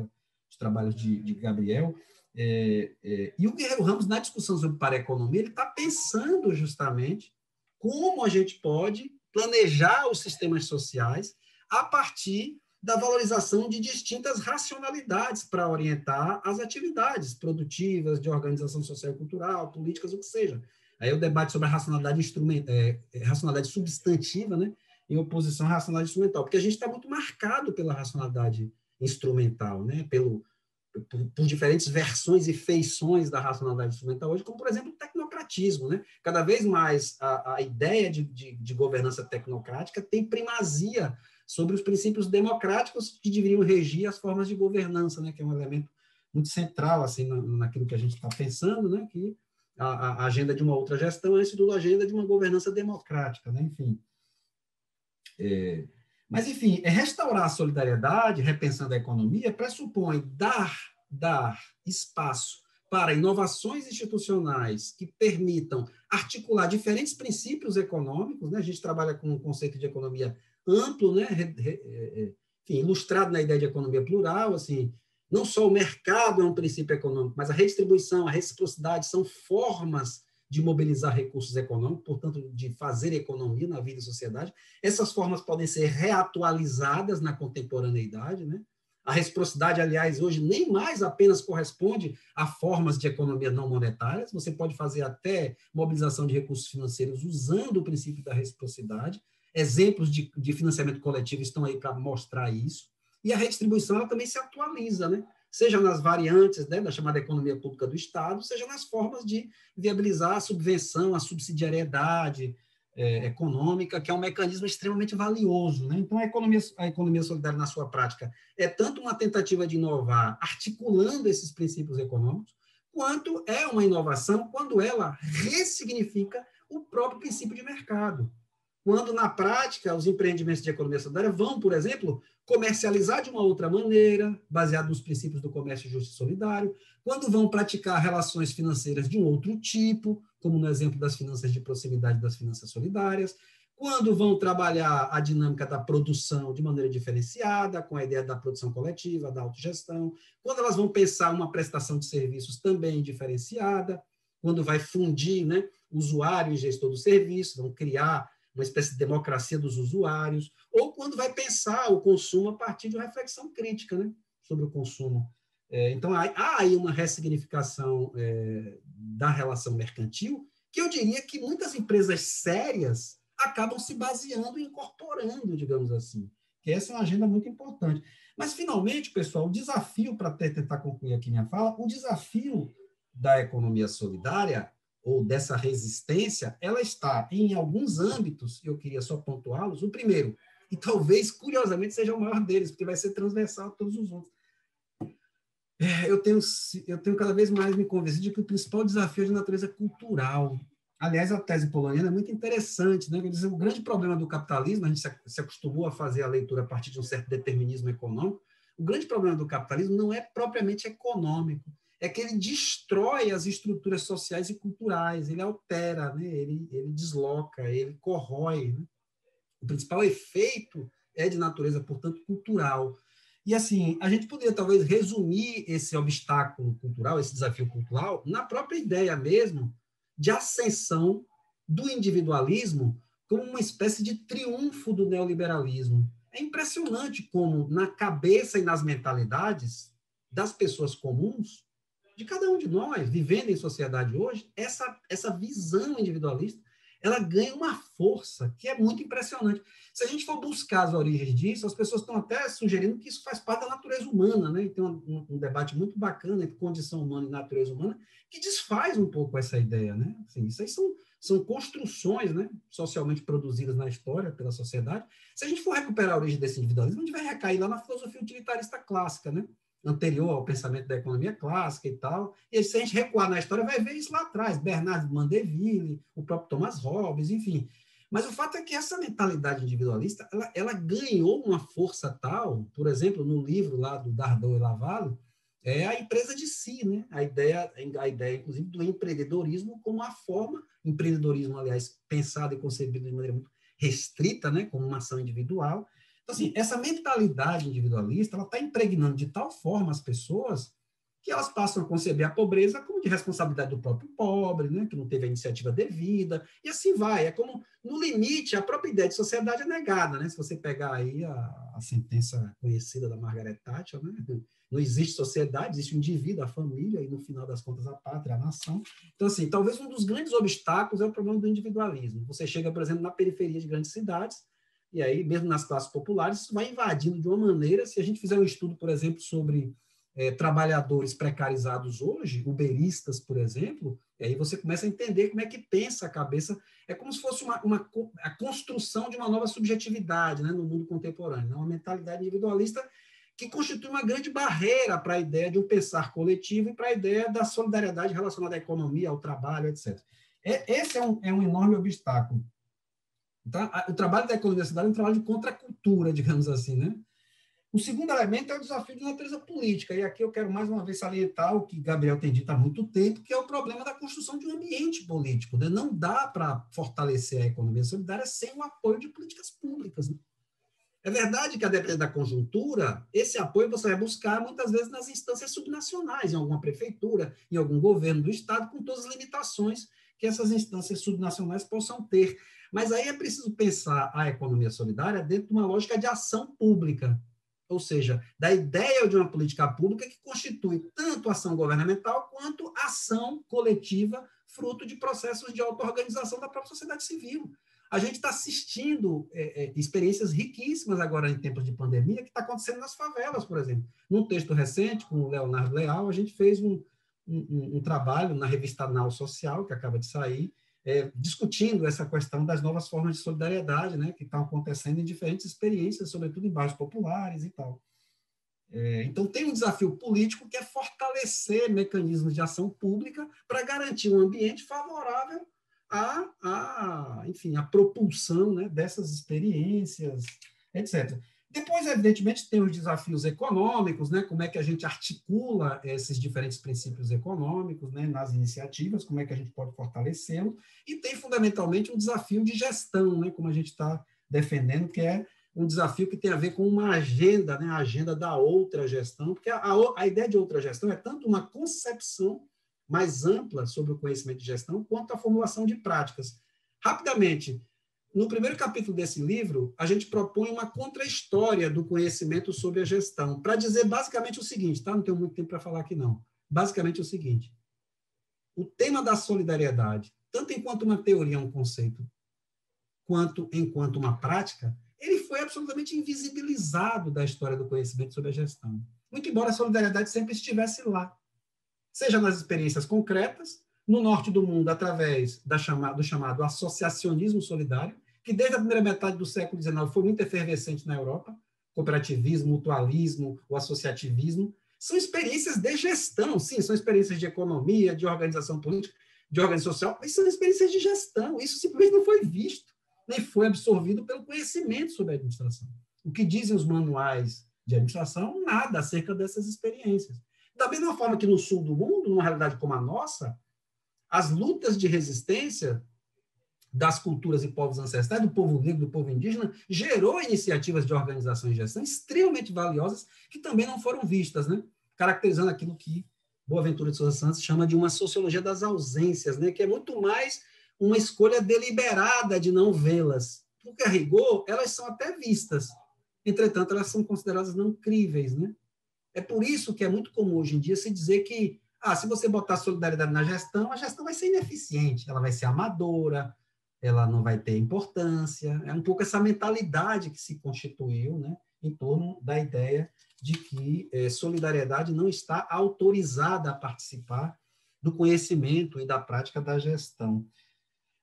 os trabalhos de, de Gabriel. É, é, e o Guerreiro Ramos, na discussão sobre paraeconomia, ele está pensando justamente como a gente pode planejar os sistemas sociais a partir da valorização de distintas racionalidades para orientar as atividades produtivas, de organização social e cultural, políticas, o que seja. Aí o debate sobre a racionalidade, instrument, é, é, racionalidade substantiva, né, em oposição à racionalidade instrumental, porque a gente está muito marcado pela racionalidade instrumental, né, pelo, por, por, diferentes versões e feições da racionalidade instrumental hoje, como, por exemplo, o tecnocratismo. Né? Cada vez mais a, a ideia de, de, de governança tecnocrática tem primazia sobre os princípios democráticos que deveriam regir as formas de governança, né, que é um elemento muito central assim na, naquilo que a gente está pensando, né, que a, a, agenda de uma outra gestão é, a agenda de uma governança democrática, né, enfim. É, mas, enfim, é restaurar a solidariedade, repensando a economia, pressupõe dar, dar espaço para inovações institucionais que permitam articular diferentes princípios econômicos, né? a gente trabalha com o conceito de economia amplo, né, é, é, enfim, ilustrado na ideia de economia plural, assim, não só o mercado é um princípio econômico, mas a redistribuição, a reciprocidade são formas de mobilizar recursos econômicos, portanto, de fazer economia na vida e sociedade. Essas formas podem ser reatualizadas na contemporaneidade, né? A reciprocidade, aliás, hoje nem mais apenas corresponde a formas de economia não monetárias, você pode fazer até mobilização de recursos financeiros usando o princípio da reciprocidade. Exemplos de, de financiamento coletivo estão aí para mostrar isso. E a redistribuição ela também se atualiza, né? Seja nas variantes né, da chamada economia pública do Estado, seja nas formas de viabilizar a subvenção, a subsidiariedade é, econômica, que é um mecanismo extremamente valioso. Né? Então, a economia, a economia solidária, na sua prática, é tanto uma tentativa de inovar articulando esses princípios econômicos, quanto é uma inovação quando ela ressignifica o próprio princípio de mercado quando na prática os empreendimentos de economia solidária vão, por exemplo, comercializar de uma outra maneira, baseado nos princípios do comércio justo e solidário, quando vão praticar relações financeiras de um outro tipo, como no exemplo das finanças de proximidade das finanças solidárias, quando vão trabalhar a dinâmica da produção de maneira diferenciada, com a ideia da produção coletiva, da autogestão, quando elas vão pensar uma prestação de serviços também diferenciada, quando vai fundir né, usuário e gestor do serviço, vão criar uma espécie de democracia dos usuários, ou quando vai pensar o consumo a partir de uma reflexão crítica né, sobre o consumo. É, então, há, há, aí uma ressignificação é, da relação mercantil, que eu diria que muitas empresas sérias acabam se baseando e incorporando, digamos assim. Que essa é uma agenda muito importante. Mas, finalmente, pessoal, o desafio, para tentar concluir aqui minha fala, o desafio da economia solidária ou dessa resistência, ela está em alguns âmbitos, eu queria só pontuá-los. O primeiro, e talvez, curiosamente, seja o maior deles, porque vai ser transversal a todos os outros. É, eu, tenho, eu tenho cada vez mais me convencido de que o principal desafio é de natureza cultural. Aliás, a tese poloniana é muito interessante. Né? Dizer, o grande problema do capitalismo, a gente se acostumou a fazer a leitura a partir de um certo determinismo econômico, o grande problema do capitalismo não é propriamente econômico, é que ele destrói as estruturas sociais e culturais, ele altera, né? ele, ele desloca, ele corrói. Né? O principal efeito é de natureza, portanto, cultural. E assim, a gente poderia talvez resumir esse obstáculo cultural, esse desafio cultural, na própria ideia mesmo de ascensão do individualismo como uma espécie de triunfo do neoliberalismo. É impressionante como na cabeça e nas mentalidades das pessoas comuns de cada um de nós, vivendo em sociedade hoje, essa, essa visão individualista, ela ganha uma força que é muito impressionante. Se a gente for buscar as origens disso, as pessoas estão até sugerindo que isso faz parte da natureza humana, né? E tem um, um, debate muito bacana entre condição humana e natureza humana que desfaz um pouco essa ideia, né? Assim, isso aí são, são construções, né, socialmente produzidas na história pela sociedade. Se a gente for recuperar a origem desse individualismo, a gente vai recair lá na filosofia utilitarista clássica, né? Anterior ao pensamento da economia clássica e tal. E se a gente recuar na história, vai ver isso lá atrás, Bernard Mandeville, o próprio Thomas Hobbes, enfim. Mas o fato é que essa mentalidade individualista, ela, ela ganhou uma força tal, por exemplo, no livro lá do Dardot e Lavallo, é a empresa de si, né? A ideia, a ideia, inclusive, do empreendedorismo como uma forma, empreendedorismo, aliás, pensado e concebido de maneira muito restrita, né? Como uma ação individual. Então, assim, essa mentalidade individualista, ela está impregnando de tal forma as pessoas que elas passam a conceber a pobreza como de responsabilidade do próprio pobre, né, que não teve a iniciativa devida, e assim vai. É como, no limite, a própria ideia de sociedade é negada. Né? Se você pegar aí a, a sentença conhecida da Margaret Thatcher, né? não existe sociedade, existe o indivíduo, a família, e no final das contas a pátria, a nação. Então, assim, talvez um dos grandes obstáculos é o problema do individualismo. Você chega, por exemplo, na periferia de grandes cidades, e aí, mesmo nas classes populares, isso vai invadindo de uma maneira, se a gente fizer um estudo, por exemplo, sobre é, trabalhadores precarizados hoje, uberistas, por exemplo, e aí você começa a entender como é que pensa a cabeça. É como se fosse uma, uma a construção de uma nova subjetividade né, no mundo contemporâneo, né, uma mentalidade individualista que constitui uma grande barreira para a ideia de um pensar coletivo e para a ideia da solidariedade relacionada à economia, ao trabalho, etc. É, esse é um, é um enorme obstáculo. A, o trabalho da economia cidadã é um trabalho de contracultura, digamos assim, né? O segundo elemento é o desafio de natureza política, e aqui eu quero mais uma vez salientar o que Gabriel tem dito há muito tempo, que é o problema da construção de um ambiente político. Né? Não dá para fortalecer a economia solidária sem o apoio de políticas públicas. Né? É verdade que, a depender da conjuntura, esse apoio você vai buscar muitas vezes nas instâncias subnacionais, em alguma prefeitura, em algum governo do Estado, com todas as limitações que essas instâncias subnacionais possam ter. Mas aí é preciso pensar a economia solidária dentro de uma lógica de ação pública ou seja, da ideia de uma política pública que constitui tanto ação governamental quanto ação coletiva, fruto de processos de auto-organização da própria sociedade civil. A gente está assistindo é, é, experiências riquíssimas agora em tempos de pandemia que está acontecendo nas favelas, por exemplo. Num texto recente, com o Leonardo Leal, a gente fez um, um, um trabalho na revista Nau Social, que acaba de sair, é, discutindo essa questão das novas formas de solidariedade, né, que estão acontecendo em diferentes experiências, sobretudo em bairros populares e tal. É, então, tem um desafio político que é fortalecer mecanismos de ação pública para garantir um ambiente favorável à, enfim, à propulsão né, dessas experiências, etc. Depois, evidentemente, tem os desafios econômicos, né? como é que a gente articula esses diferentes princípios econômicos né? nas iniciativas, como é que a gente pode fortalecê-lo, e tem, fundamentalmente, um desafio de gestão, né? como a gente está defendendo, que é um desafio que tem a ver com uma agenda, né? a agenda da outra gestão, porque a, a, a ideia de outra gestão é tanto uma concepção mais ampla sobre o conhecimento de gestão, quanto a formulação de práticas. Rapidamente, no primeiro capítulo desse livro, a gente propõe uma contra-história do conhecimento sobre a gestão, para dizer basicamente o seguinte, tá? Não tenho muito tempo para falar aqui, não. Basicamente o seguinte: o tema da solidariedade, tanto enquanto uma teoria, um conceito, quanto enquanto uma prática, ele foi absolutamente invisibilizado da história do conhecimento sobre a gestão. Muito embora a solidariedade sempre estivesse lá, seja nas experiências concretas, no norte do mundo, através da chamada, do chamado associacionismo solidário, que desde a primeira metade do século XIX foi muito efervescente na Europa, cooperativismo, mutualismo, o associativismo, são experiências de gestão, sim, são experiências de economia, de organização política, de organização social, mas são experiências de gestão. Isso simplesmente não foi visto, nem foi absorvido pelo conhecimento sobre a administração. O que dizem os manuais de administração? Nada acerca dessas experiências. Da mesma forma que no sul do mundo, numa realidade como a nossa, as lutas de resistência das culturas e povos ancestrais, do povo negro, do povo indígena, gerou iniciativas de organização e gestão extremamente valiosas que também não foram vistas, né? caracterizando aquilo que Boaventura de Souza Santos chama de uma sociologia das ausências, né? que é muito mais uma escolha deliberada de não vê-las, porque a rigor elas são até vistas, entretanto elas são consideradas não críveis, né? É por isso que é muito comum hoje em dia se dizer que ah, se você botar solidariedade na gestão, a gestão vai ser ineficiente, ela vai ser amadora, ela não vai ter importância. É um pouco essa mentalidade que se constituiu né, em torno da ideia de que é, solidariedade não está autorizada a participar do conhecimento e da prática da gestão.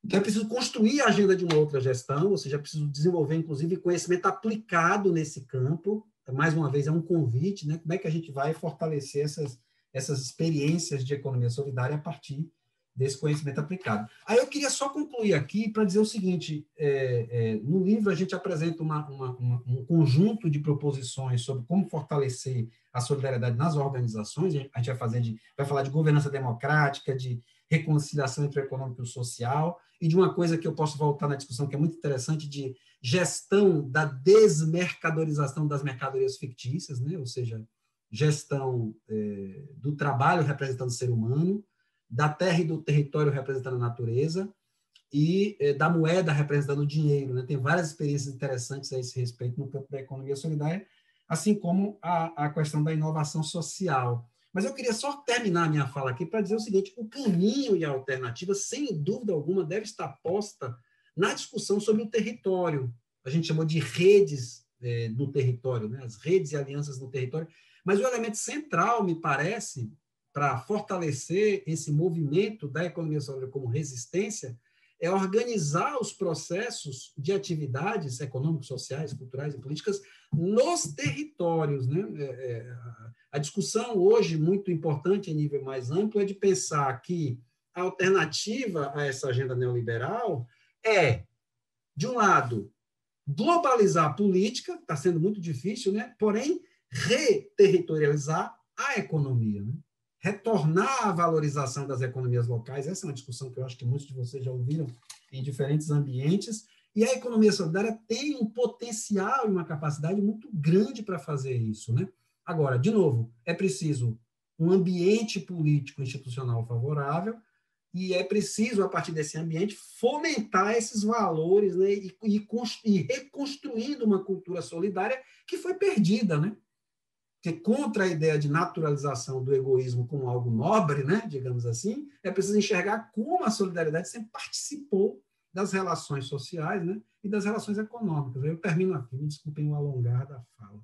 Então, é preciso construir a agenda de uma outra gestão, ou seja, é preciso desenvolver, inclusive, conhecimento aplicado nesse campo. Mais uma vez, é um convite, né? Como é que a gente vai fortalecer essas, essas experiências de economia solidária a partir desse conhecimento aplicado. Aí eu queria só concluir aqui para dizer o seguinte: é, é, no livro a gente apresenta uma, uma, uma, um conjunto de proposições sobre como fortalecer a solidariedade nas organizações. A gente vai fazer de, vai falar de governança democrática, de reconciliação entre o econômico e o social, e de uma coisa que eu posso voltar na discussão que é muito interessante de gestão da desmercadorização das mercadorias fictícias, né? ou seja, gestão é, do trabalho representando o ser humano, da terra e do território representando a natureza e é, da moeda representando o dinheiro. Né? Tem várias experiências interessantes a esse respeito no campo da economia solidária, assim como a, a questão da inovação social. Mas eu queria só terminar a minha fala aqui para dizer o seguinte: o caminho e a alternativa, sem dúvida alguma, deve estar posta na discussão sobre o território. A gente chamou de redes é, no território, né? as redes e alianças no território. Mas o elemento central, me parece, para fortalecer esse movimento da economia solidária como resistência, é organizar os processos de atividades econômicas, sociais, culturais e políticas nos territórios. Né? É, é, a discussão hoje, muito importante em nível mais amplo, é de pensar que a alternativa a essa agenda neoliberal é, de um lado, globalizar a política, está sendo muito difícil, né? porém, reterritorializar a economia. Né? Retornar à valorização das economias locais. Essa é uma discussão que eu acho que muitos de vocês já ouviram em diferentes ambientes. E a economia solidária tem um potencial e uma capacidade muito grande para fazer isso. Né? Agora, de novo, é preciso um ambiente político institucional favorável e é preciso, a partir desse ambiente, fomentar esses valores né? e, e, e reconstruindo uma cultura solidária que foi perdida. Né? Que contra a ideia de naturalização do egoísmo como algo nobre, né, digamos assim, é preciso enxergar como a solidariedade sempre participou das relações sociais né, e das relações econômicas. Eu termino aqui, me desculpem o alongar da fala.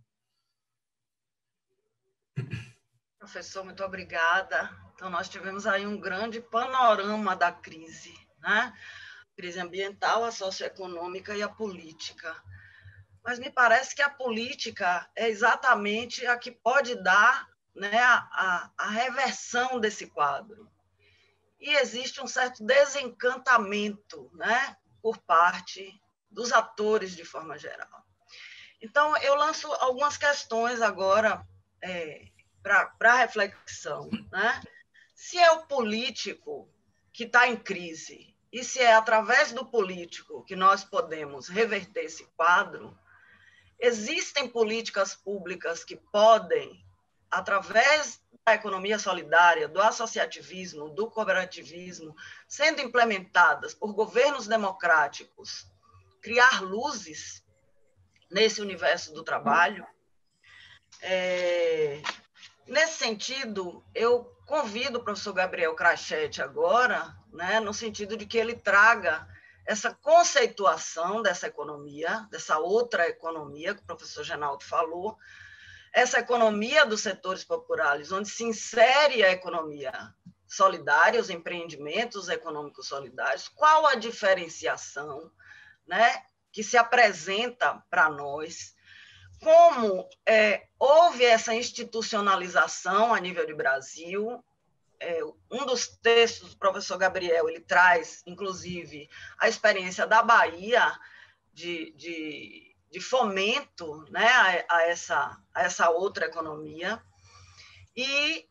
Professor, muito obrigada. Então, nós tivemos aí um grande panorama da crise, né? Crise ambiental, a socioeconômica e a política mas me parece que a política é exatamente a que pode dar né, a, a reversão desse quadro. E existe um certo desencantamento né, por parte dos atores de forma geral. Então, eu lanço algumas questões agora é, para reflexão. Né? Se é o político que está em crise, e se é através do político que nós podemos reverter esse quadro, Existem políticas públicas que podem, através da economia solidária, do associativismo, do cooperativismo, sendo implementadas por governos democráticos, criar luzes nesse universo do trabalho. É, nesse sentido, eu convido o professor Gabriel Crachete agora, né, no sentido de que ele traga essa conceituação dessa economia, dessa outra economia que o professor Genaldo falou, essa economia dos setores populares, onde se insere a economia solidária, os empreendimentos econômicos solidários, qual a diferenciação né, que se apresenta para nós, como é, houve essa institucionalização a nível de Brasil, é, um dos textos do professor Gabriel, ele traz, inclusive, a experiência da Bahia de, de, de fomento né, a, a, essa, a essa outra economia. E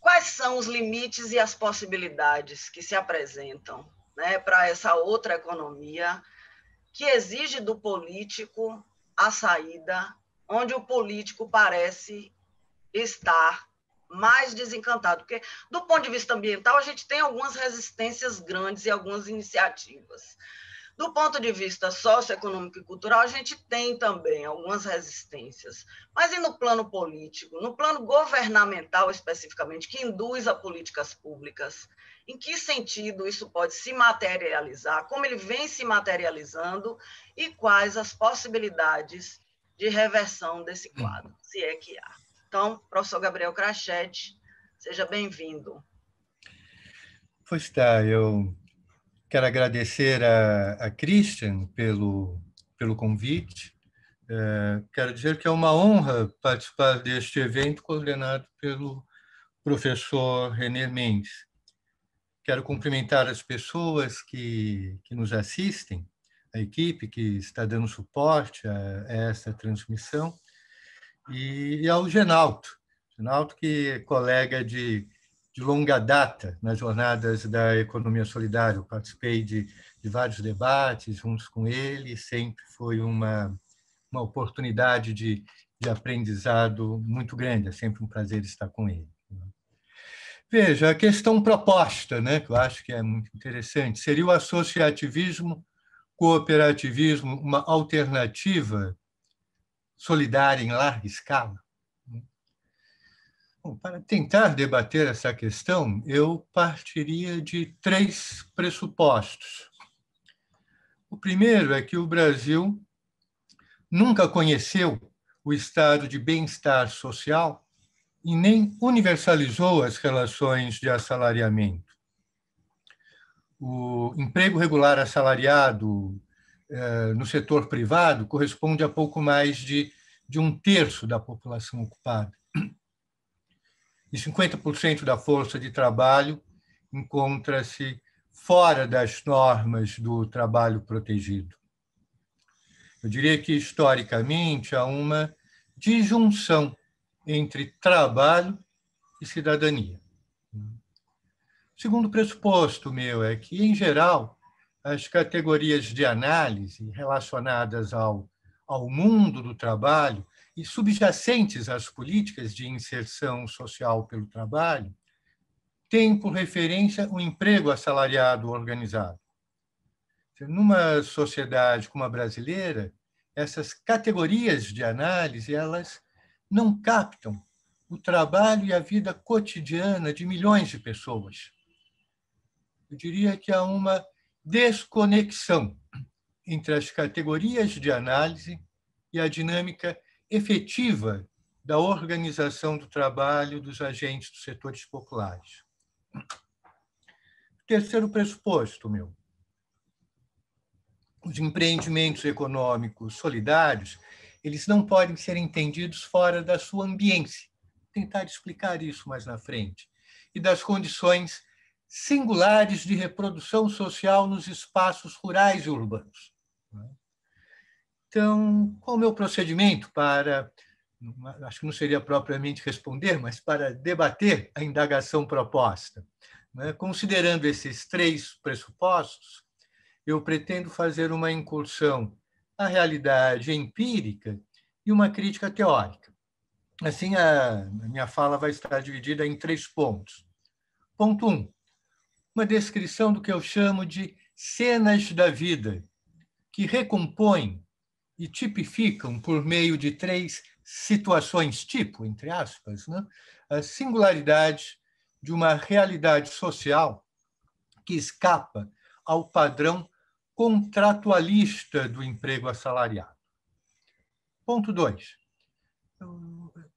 quais são os limites e as possibilidades que se apresentam né, para essa outra economia que exige do político a saída, onde o político parece estar mais desencantado, porque do ponto de vista ambiental a gente tem algumas resistências grandes e algumas iniciativas. Do ponto de vista socioeconômico e cultural, a gente tem também algumas resistências. Mas e no plano político, no plano governamental especificamente, que induz a políticas públicas? Em que sentido isso pode se materializar? Como ele vem se materializando? E quais as possibilidades de reversão desse quadro, se é que há? Então, professor Gabriel Crachete, seja bem-vindo. Pois está, eu quero agradecer a, a Christian pelo, pelo convite. É, quero dizer que é uma honra participar deste evento coordenado pelo professor René Mendes. quero cumprimentar as pessoas que, que nos assistem, a equipe que está dando suporte a, a transmissão, e, e ao Genalto, Genalto que é colega de, de longa data nas jornadas da economia solidária. Eu participei de, de vários debates juntos com ele, sempre foi uma, uma oportunidade de, de aprendizado muito grande, é sempre um prazer estar com ele. Veja, a questão proposta, né, que eu acho que é muito interessante, seria o associativismo, cooperativismo, uma alternativa solidária em larga escala? Bom, para tentar debater essa questão, eu partiria de três pressupostos. O primeiro é que o Brasil nunca conheceu o estado de bem-estar social e nem universalizou as relações de assalariamento. O emprego regular assalariado no setor privado corresponde a pouco mais de, de um terço da população ocupada e 50% da força de trabalho encontra-se fora das normas do trabalho protegido. Eu diria que, historicamente, há uma disjunção entre trabalho e cidadania. O segundo pressuposto meu é que, em geral, as categorias de análise relacionadas ao, ao mundo do trabalho e subjacentes às políticas de inserção social pelo trabalho, têm por referência o emprego assalariado organizado. Numa sociedade como a brasileira, essas categorias de análise elas não captam o trabalho e a vida cotidiana de milhões de pessoas. Eu diria que há uma desconexão entre as categorias de análise e a dinâmica efetiva da organização do trabalho dos agentes dos setores populares. Terceiro pressuposto, meu. Os empreendimentos econômicos solidários, eles não podem ser entendidos fora da sua ambiência. Vou tentar explicar isso mais na frente. E das condições singulares de reprodução social nos espaços rurais e urbanos. Então, qual é o meu procedimento para, acho que não seria propriamente responder, mas para debater a indagação proposta? Né? Considerando esses três pressupostos, eu pretendo fazer uma incursão à realidade empírica e uma crítica teórica. Assim, a minha fala vai estar dividida em três pontos. Ponto um, uma descrição do que eu chamo de cenas da vida, que recompõem e tipificam por meio de três situações tipo, entre aspas, né? a singularidade de uma realidade social que escapa ao padrão contratualista do emprego assalariado. Ponto 2.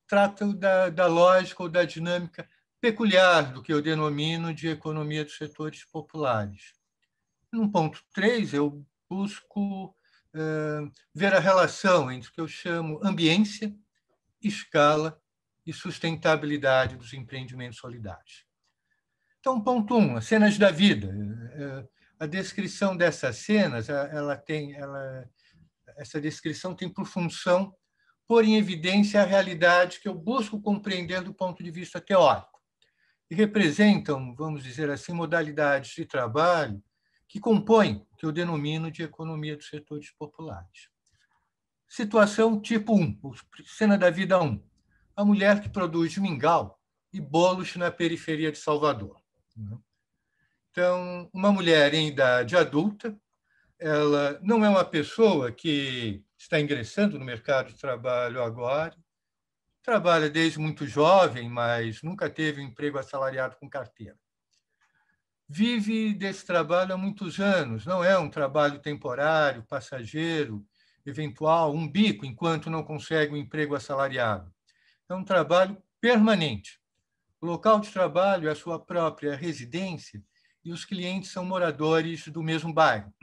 Trata da, da lógica ou da dinâmica peculiar do que eu denomino de economia dos setores populares. No ponto 3, eu busco ver a relação entre o que eu chamo ambiência, escala e sustentabilidade dos empreendimentos solidários. Então, ponto um, as cenas da vida. A descrição dessas cenas, ela tem, ela, essa descrição tem por função pôr em evidência a realidade que eu busco compreender do ponto de vista teórico. E representam, vamos dizer assim, modalidades de trabalho que compõem o que eu denomino de economia dos setores populares. Situação tipo 1, cena da vida 1. A mulher que produz mingau e bolos na periferia de Salvador. Então, uma mulher em idade adulta, ela não é uma pessoa que está ingressando no mercado de trabalho agora, trabalha desde muito jovem, mas nunca teve um emprego assalariado com carteira vive desse trabalho há muitos anos, não é um trabalho temporário, passageiro, eventual, um bico enquanto não consegue um emprego assalariado. É um trabalho permanente. O local de trabalho é a sua própria residência e os clientes são moradores do mesmo bairro.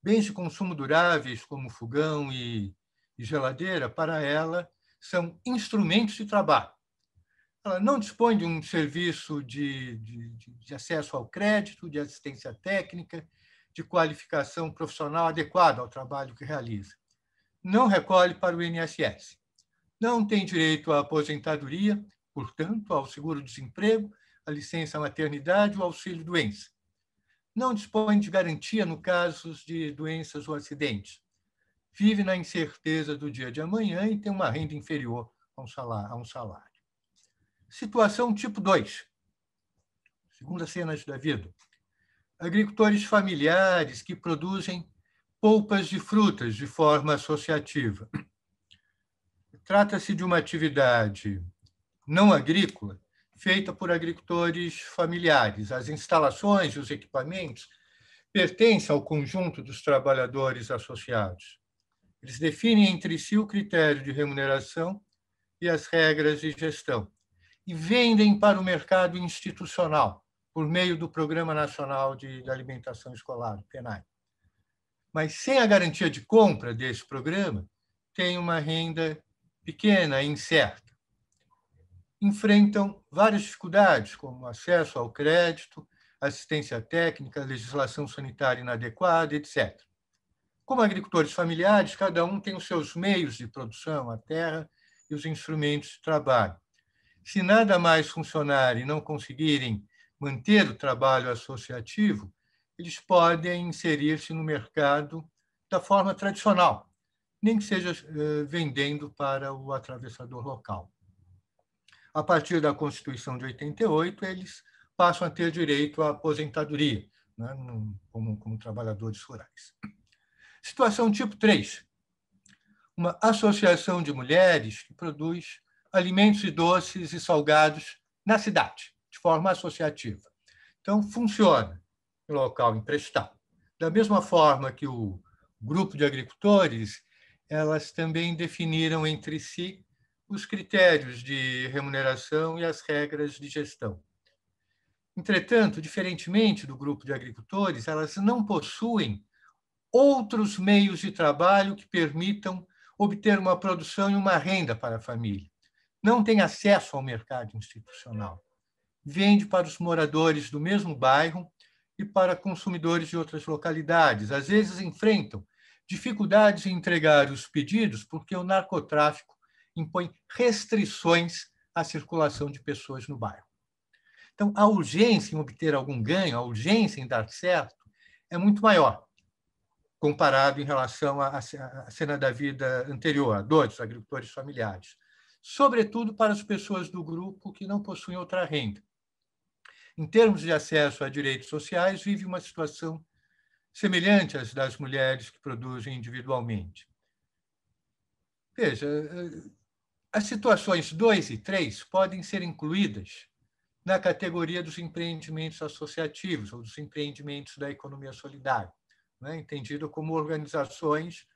Bens de consumo duráveis, como fogão e, e geladeira, para ela, são instrumentos de trabalho. ela não dispõe de um serviço de, de, de acesso ao crédito, de assistência técnica, de qualificação profissional adequada ao trabalho que realiza. Não recolhe para o INSS. Não tem direito à aposentadoria, portanto, ao seguro-desemprego, à licença maternidade ou auxílio-doença. Não dispõe de garantia no caso de doenças ou acidentes. Vive na incerteza do dia de amanhã e tem uma renda inferior a um salário. A um salário. Situação tipo 2. Segunda cenas da vida. Agricultores familiares que produzem polpas de frutas de forma associativa. Trata-se de uma atividade não agrícola feita por agricultores familiares. As instalações e os equipamentos pertencem ao conjunto dos trabalhadores associados. Eles definem entre si o critério de remuneração e as regras de gestão e vendem para o mercado institucional por meio do Programa Nacional de Alimentação Escolar, o PENAI. Mas sem a garantia de compra desse programa, tem uma renda pequena e incerta. Enfrentam várias dificuldades, como acesso ao crédito, assistência técnica, legislação sanitária inadequada, etc. Como agricultores familiares, cada um tem os seus meios de produção, a terra e os instrumentos de trabalho. Se nada mais funcionar e não conseguirem manter o trabalho associativo, eles podem inserir-se no mercado da forma tradicional, nem que seja eh, vendendo para o atravessador local. A partir da Constituição de 88, eles passam a ter direito à aposentadoria, né, como, como trabalhadores rurais. Situação tipo 3. Uma associação de mulheres que produz alimentos e doces e salgados na cidade, de forma associativa. Então, funciona no local emprestado. Da mesma forma que o grupo de agricultores, elas também definiram entre si os critérios de remuneração e as regras de gestão. Entretanto, diferentemente do grupo de agricultores, elas não possuem outros meios de trabalho que permitam obter uma produção e uma renda para a família não tem acesso ao mercado institucional. Vende para os moradores do mesmo bairro e para consumidores de outras localidades. Às vezes enfrentam dificuldades em entregar os pedidos porque o narcotráfico impõe restrições à circulação de pessoas no bairro. Então, a urgência em obter algum ganho, a urgência em dar certo, é muito maior comparado em relação à cena da vida anterior, a dor dos agricultores familiares sobretudo para as pessoas do grupo que não possuem outra renda. Em termos de acesso a direitos sociais, vive uma situação semelhante às das mulheres que produzem individualmente. Veja, as situações 2 e 3 podem ser incluídas na categoria dos empreendimentos associativos ou dos empreendimentos da economia solidária, né? entendido como organizações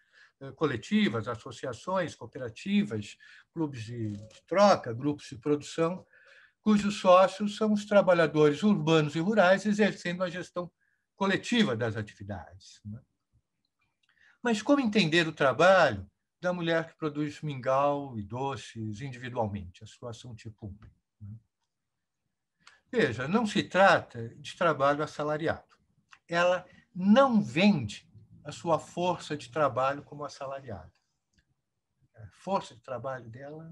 eh, coletivas, associações, cooperativas, clubes de troca, grupos de produção, cujos sócios são os trabalhadores urbanos e rurais exercendo a gestão coletiva das atividades. Né? Mas como entender o trabalho da mulher que produz mingau e doces individualmente, a situação tipo 1? Né? Veja, não se trata de trabalho assalariado. Ela não vende a sua força de trabalho como assalariada. A força de trabalho dela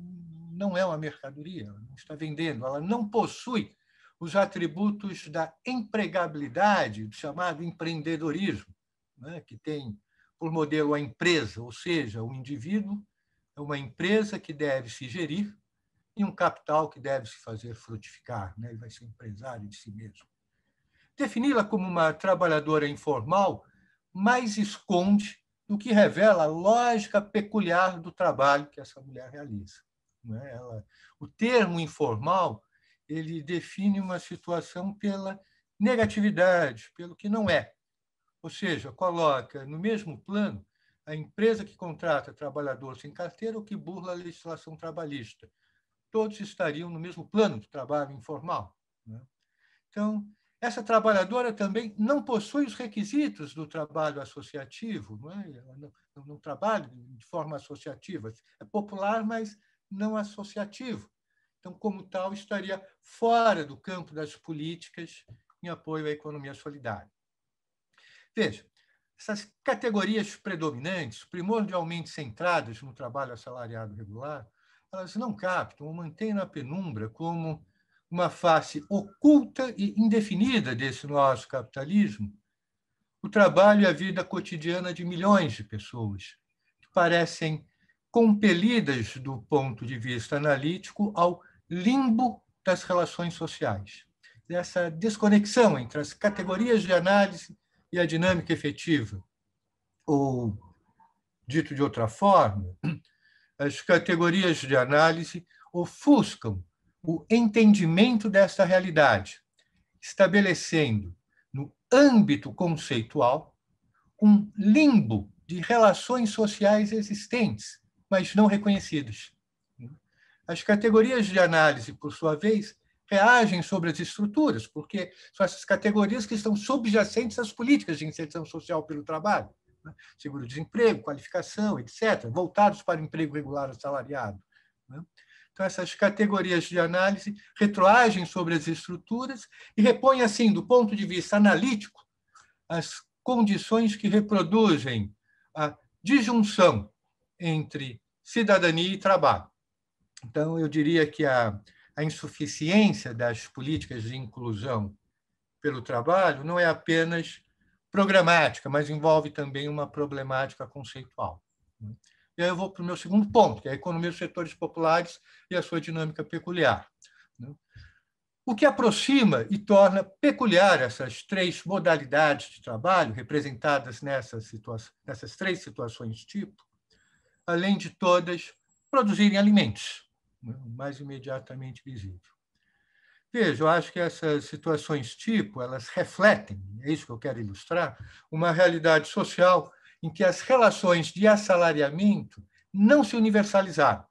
não é uma mercadoria, ela não está vendendo, ela não possui os atributos da empregabilidade, do chamado empreendedorismo, né, que tem por modelo a empresa, ou seja, o indivíduo é uma empresa que deve se gerir e um capital que deve se fazer frutificar, né, ele vai ser empresário de si mesmo. Defini-la como uma trabalhadora informal mais esconde do que revela a lógica peculiar do trabalho que essa mulher realiza. É? Ela, o termo informal ele define uma situação pela negatividade, pelo que não é. Ou seja, coloca no mesmo plano a empresa que contrata trabalhador sem carteira ou que burla a legislação trabalhista. Todos estariam no mesmo plano de trabalho informal. Né? Então, essa trabalhadora também não possui os requisitos do trabalho associativo, não, é? não, não trabalha de forma associativa. É popular, mas não associativo. Então, como tal, estaria fora do campo das políticas em apoio à economia solidária. Veja, essas categorias predominantes, primordialmente centradas no trabalho assalariado regular, elas não captam ou mantêm na penumbra como uma face oculta e indefinida desse nosso capitalismo o trabalho e a vida cotidiana de milhões de pessoas que parecem compelidas do ponto de vista analítico ao limbo das relações sociais. Essa desconexão entre as categorias de análise e a dinâmica efetiva. Ou, dito de outra forma, as categorias de análise ofuscam o entendimento desta realidade, estabelecendo no âmbito conceitual um limbo de relações sociais existentes, mas não reconhecidas. As categorias de análise, por sua vez, reagem sobre as estruturas, porque são essas categorias que estão subjacentes às políticas de inserção social pelo trabalho, né? seguro-desemprego, qualificação, etc., voltados para o emprego regular assalariado. Né? Então, essas categorias de análise retroagem sobre as estruturas e repõem, assim, do ponto de vista analítico, as condições que reproduzem a disjunção entre cidadania e trabalho. Então, eu diria que a, a insuficiência das políticas de inclusão pelo trabalho não é apenas programática, mas envolve também uma problemática conceitual. E aí eu vou para o meu segundo ponto, que é a economia dos setores populares e a sua dinâmica peculiar. O que aproxima e torna peculiar essas três modalidades de trabalho representadas nessas, nessas três situações tipo, além de todas produzirem alimentos, né, mais imediatamente visível. Veja, eu acho que essas situações tipo, elas refletem, é isso que eu quero ilustrar, uma realidade social em que as relações de assalariamento não se universalizaram.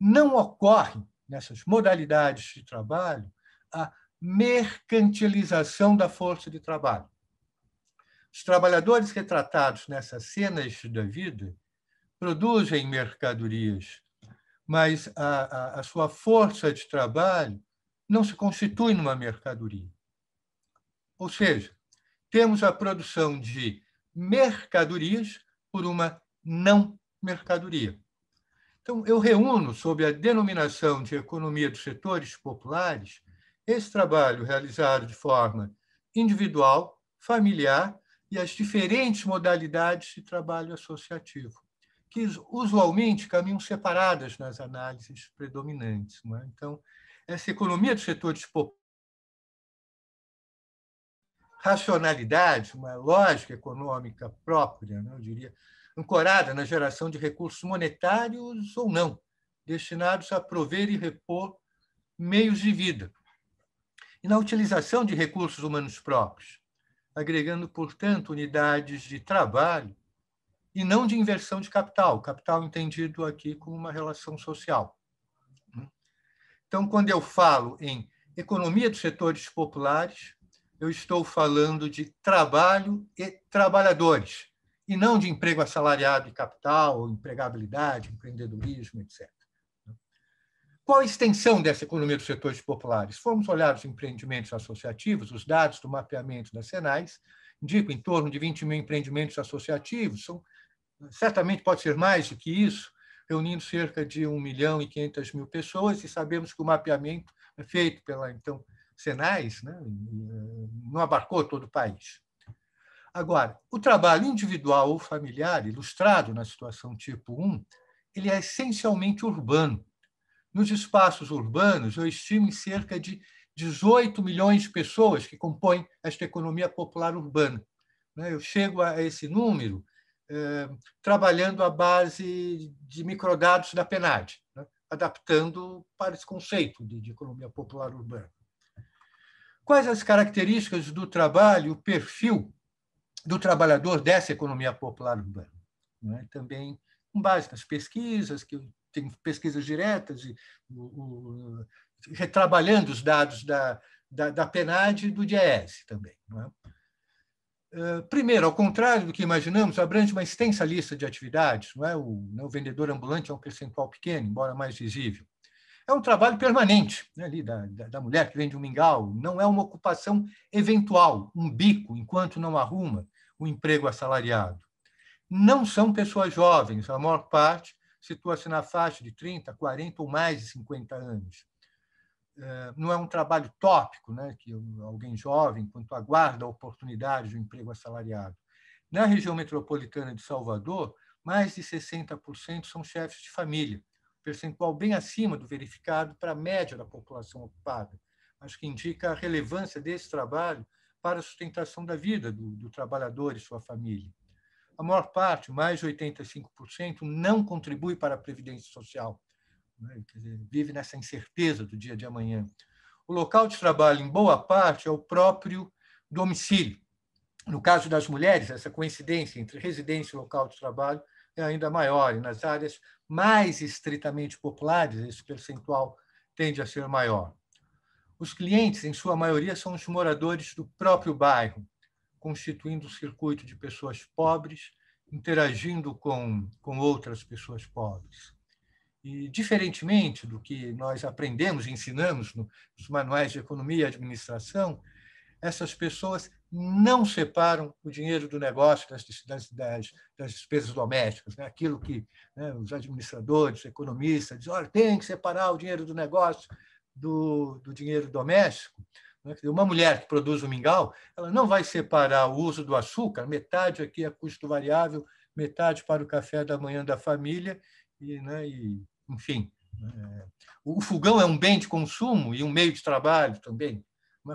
Não ocorre, nessas modalidades de trabalho, a mercantilização da força de trabalho. Os trabalhadores retratados nessas cenas da vida produzem mercadorias mas a, a, a sua força de trabalho não se constitui numa mercadoria. Ou seja, temos a produção de mercadorias por uma não mercadoria. Então, eu reúno, sob a denominação de economia dos setores populares, esse trabalho realizado de forma individual, familiar e as diferentes modalidades de trabalho associativo que usualmente caminham separadas nas análises predominantes. É? Então, essa economia dos setores racionalidade, uma lógica econômica própria, né? eu diria, ancorada na geração de recursos monetários ou não, destinados a prover e repor meios de vida. E na utilização de recursos humanos próprios, agregando, portanto, unidades de trabalho e não de inversão de capital, capital entendido aqui como uma relação social. Então, quando eu falo em economia dos setores populares, eu estou falando de trabalho e trabalhadores, e não de emprego assalariado e capital, empregabilidade, empreendedorismo, etc. Qual a extensão dessa economia dos setores populares? Se formos olhar os empreendimentos associativos, os dados do mapeamento das Senais indicam em torno de 20 mil empreendimentos associativos, são certamente pode ser mais do que isso, reunindo cerca de 1 milhão e 500 mil pessoas, e sabemos que o mapeamento é feito pela, então, Senais, né? não abarcou todo o país. Agora, o trabalho individual ou familiar, ilustrado na situação tipo 1, ele é essencialmente urbano. Nos espaços urbanos, eu estimo em cerca de 18 milhões de pessoas que compõem esta economia popular urbana. Né? Eu chego a esse número eh, trabalhando à base de microdados da PNAD, né? adaptando para esse conceito de economia popular urbana. Quais as características do trabalho, o perfil do trabalhador dessa economia popular urbana? É? Também com base nas pesquisas, que tem pesquisas diretas, e, o, o, retrabalhando os dados da, da, da PNAD e do DIEESE também. É? Primeiro, ao contrário do que imaginamos, abrange uma extensa lista de atividades. Não é? o, né, o vendedor ambulante é um percentual pequeno, embora mais visível. É um trabalho permanente, né, ali da, da, da, mulher que vende um mingau, não é uma ocupação eventual, um bico, enquanto não arruma o emprego assalariado. Não são pessoas jovens, a maior parte situa-se na faixa de 30, 40 ou mais de 50 anos. É, não é um trabalho tópico, né, que alguém jovem, enquanto aguarda a oportunidade de um emprego assalariado. Na região metropolitana de Salvador, mais de 60% são chefes de família, percentual bem acima do verificado para a média da população ocupada. Acho que indica a relevância desse trabalho para a sustentação da vida do, do trabalhador e sua família. A maior parte, mais de 85%, não contribui para a Previdência Social. Né? Dizer, vive nessa incerteza do dia de amanhã. O local de trabalho, em boa parte, é o próprio domicílio. No caso das mulheres, essa coincidência entre residência e local de trabalho é ainda maior, e nas áreas mais estritamente populares, esse percentual tende a ser maior. Os clientes, em sua maioria, são os moradores do próprio bairro, constituindo um circuito de pessoas pobres, interagindo com, com outras pessoas pobres. E, diferentemente do que nós aprendemos e ensinamos nos manuais de economia e administração, essas pessoas não separam o dinheiro do negócio das, das, das, das despesas domésticas. Né? Aquilo que né, os administradores, economistas dizem, olha, tem que separar o dinheiro do negócio do, do dinheiro doméstico. Né? Uma mulher que produz um mingau, ela não vai separar o uso do açúcar, metade aqui é custo variável, metade para o café da manhã da família, e, né, e enfim. Né? O fogão é um bem de consumo e um meio de trabalho também.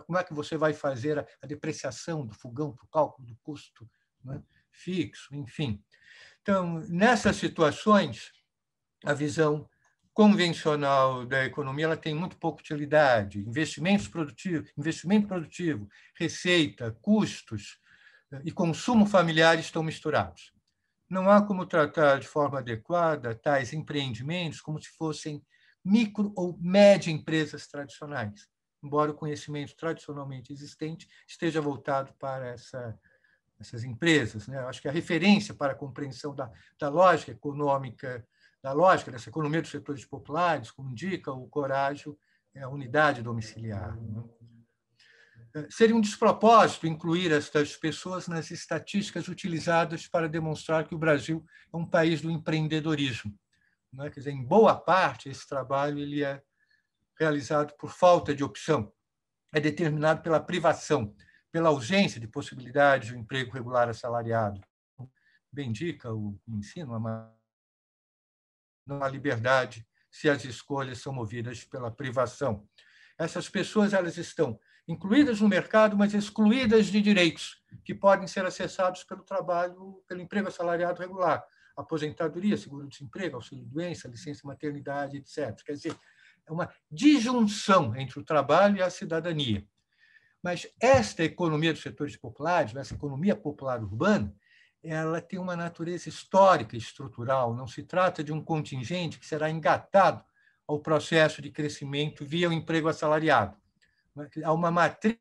Como é que você vai fazer a, depreciação do fogão para o cálculo do custo né, fixo, enfim. Então, nessas situações, a visão convencional da economia ela tem muito pouca utilidade. Investimentos produtivos, investimento produtivo, receita, custos eh, e consumo familiar estão misturados. Não há como tratar de forma adequada tais empreendimentos como se fossem micro ou média empresas tradicionais embora o conhecimento tradicionalmente existente esteja voltado para essa, essas empresas. Né? Acho que a referência para a compreensão da, da lógica econômica, da lógica dessa economia dos setores populares, como indica o Corágio, é a unidade domiciliar. Né? Seria um despropósito incluir estas pessoas nas estatísticas utilizadas para demonstrar que o Brasil é um país do empreendedorismo. Né? Quer dizer, em boa parte, esse trabalho ele é realizado por falta de opção, é determinado pela privação, pela ausência de possibilidade de um emprego regular assalariado. Bem indica o ensino, não há liberdade se as escolhas são movidas pela privação. Essas pessoas elas estão incluídas no mercado, mas excluídas de direitos que podem ser acessados pelo trabalho, pelo emprego assalariado regular, aposentadoria, seguro-desemprego, auxílio-doença, licença maternidade, etc. Quer dizer, é uma disjunção entre o trabalho e a cidadania. Mas esta economia dos setores populares, essa economia popular urbana, ela tem uma natureza histórica estrutural. Não se trata de um contingente que será engatado ao processo de crescimento via o emprego assalariado. Há uma matriz de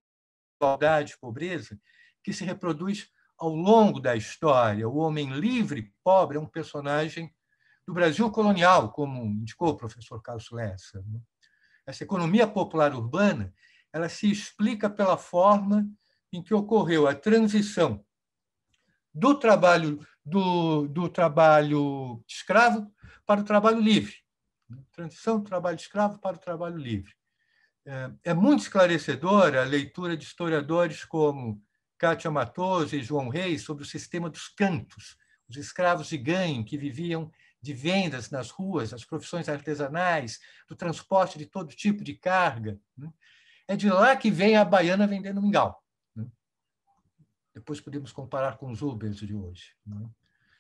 igualdade e pobreza que se reproduz ao longo da história. O homem livre pobre é um personagem do Brasil colonial, como indicou o professor Carlos Lessa. Né? Essa economia popular urbana ela se explica pela forma em que ocorreu a transição do trabalho do, do trabalho escravo para o trabalho livre. Transição do trabalho escravo para o trabalho livre. É, é muito esclarecedora a leitura de historiadores como Cátia Matoso e João Reis sobre o sistema dos cantos, os escravos de ganho que viviam de vendas nas ruas, as profissões artesanais, do transporte de todo tipo de carga. Né? É de lá que vem a baiana vendendo mingau. Né? Depois podemos comparar com os Ubers de hoje. Né?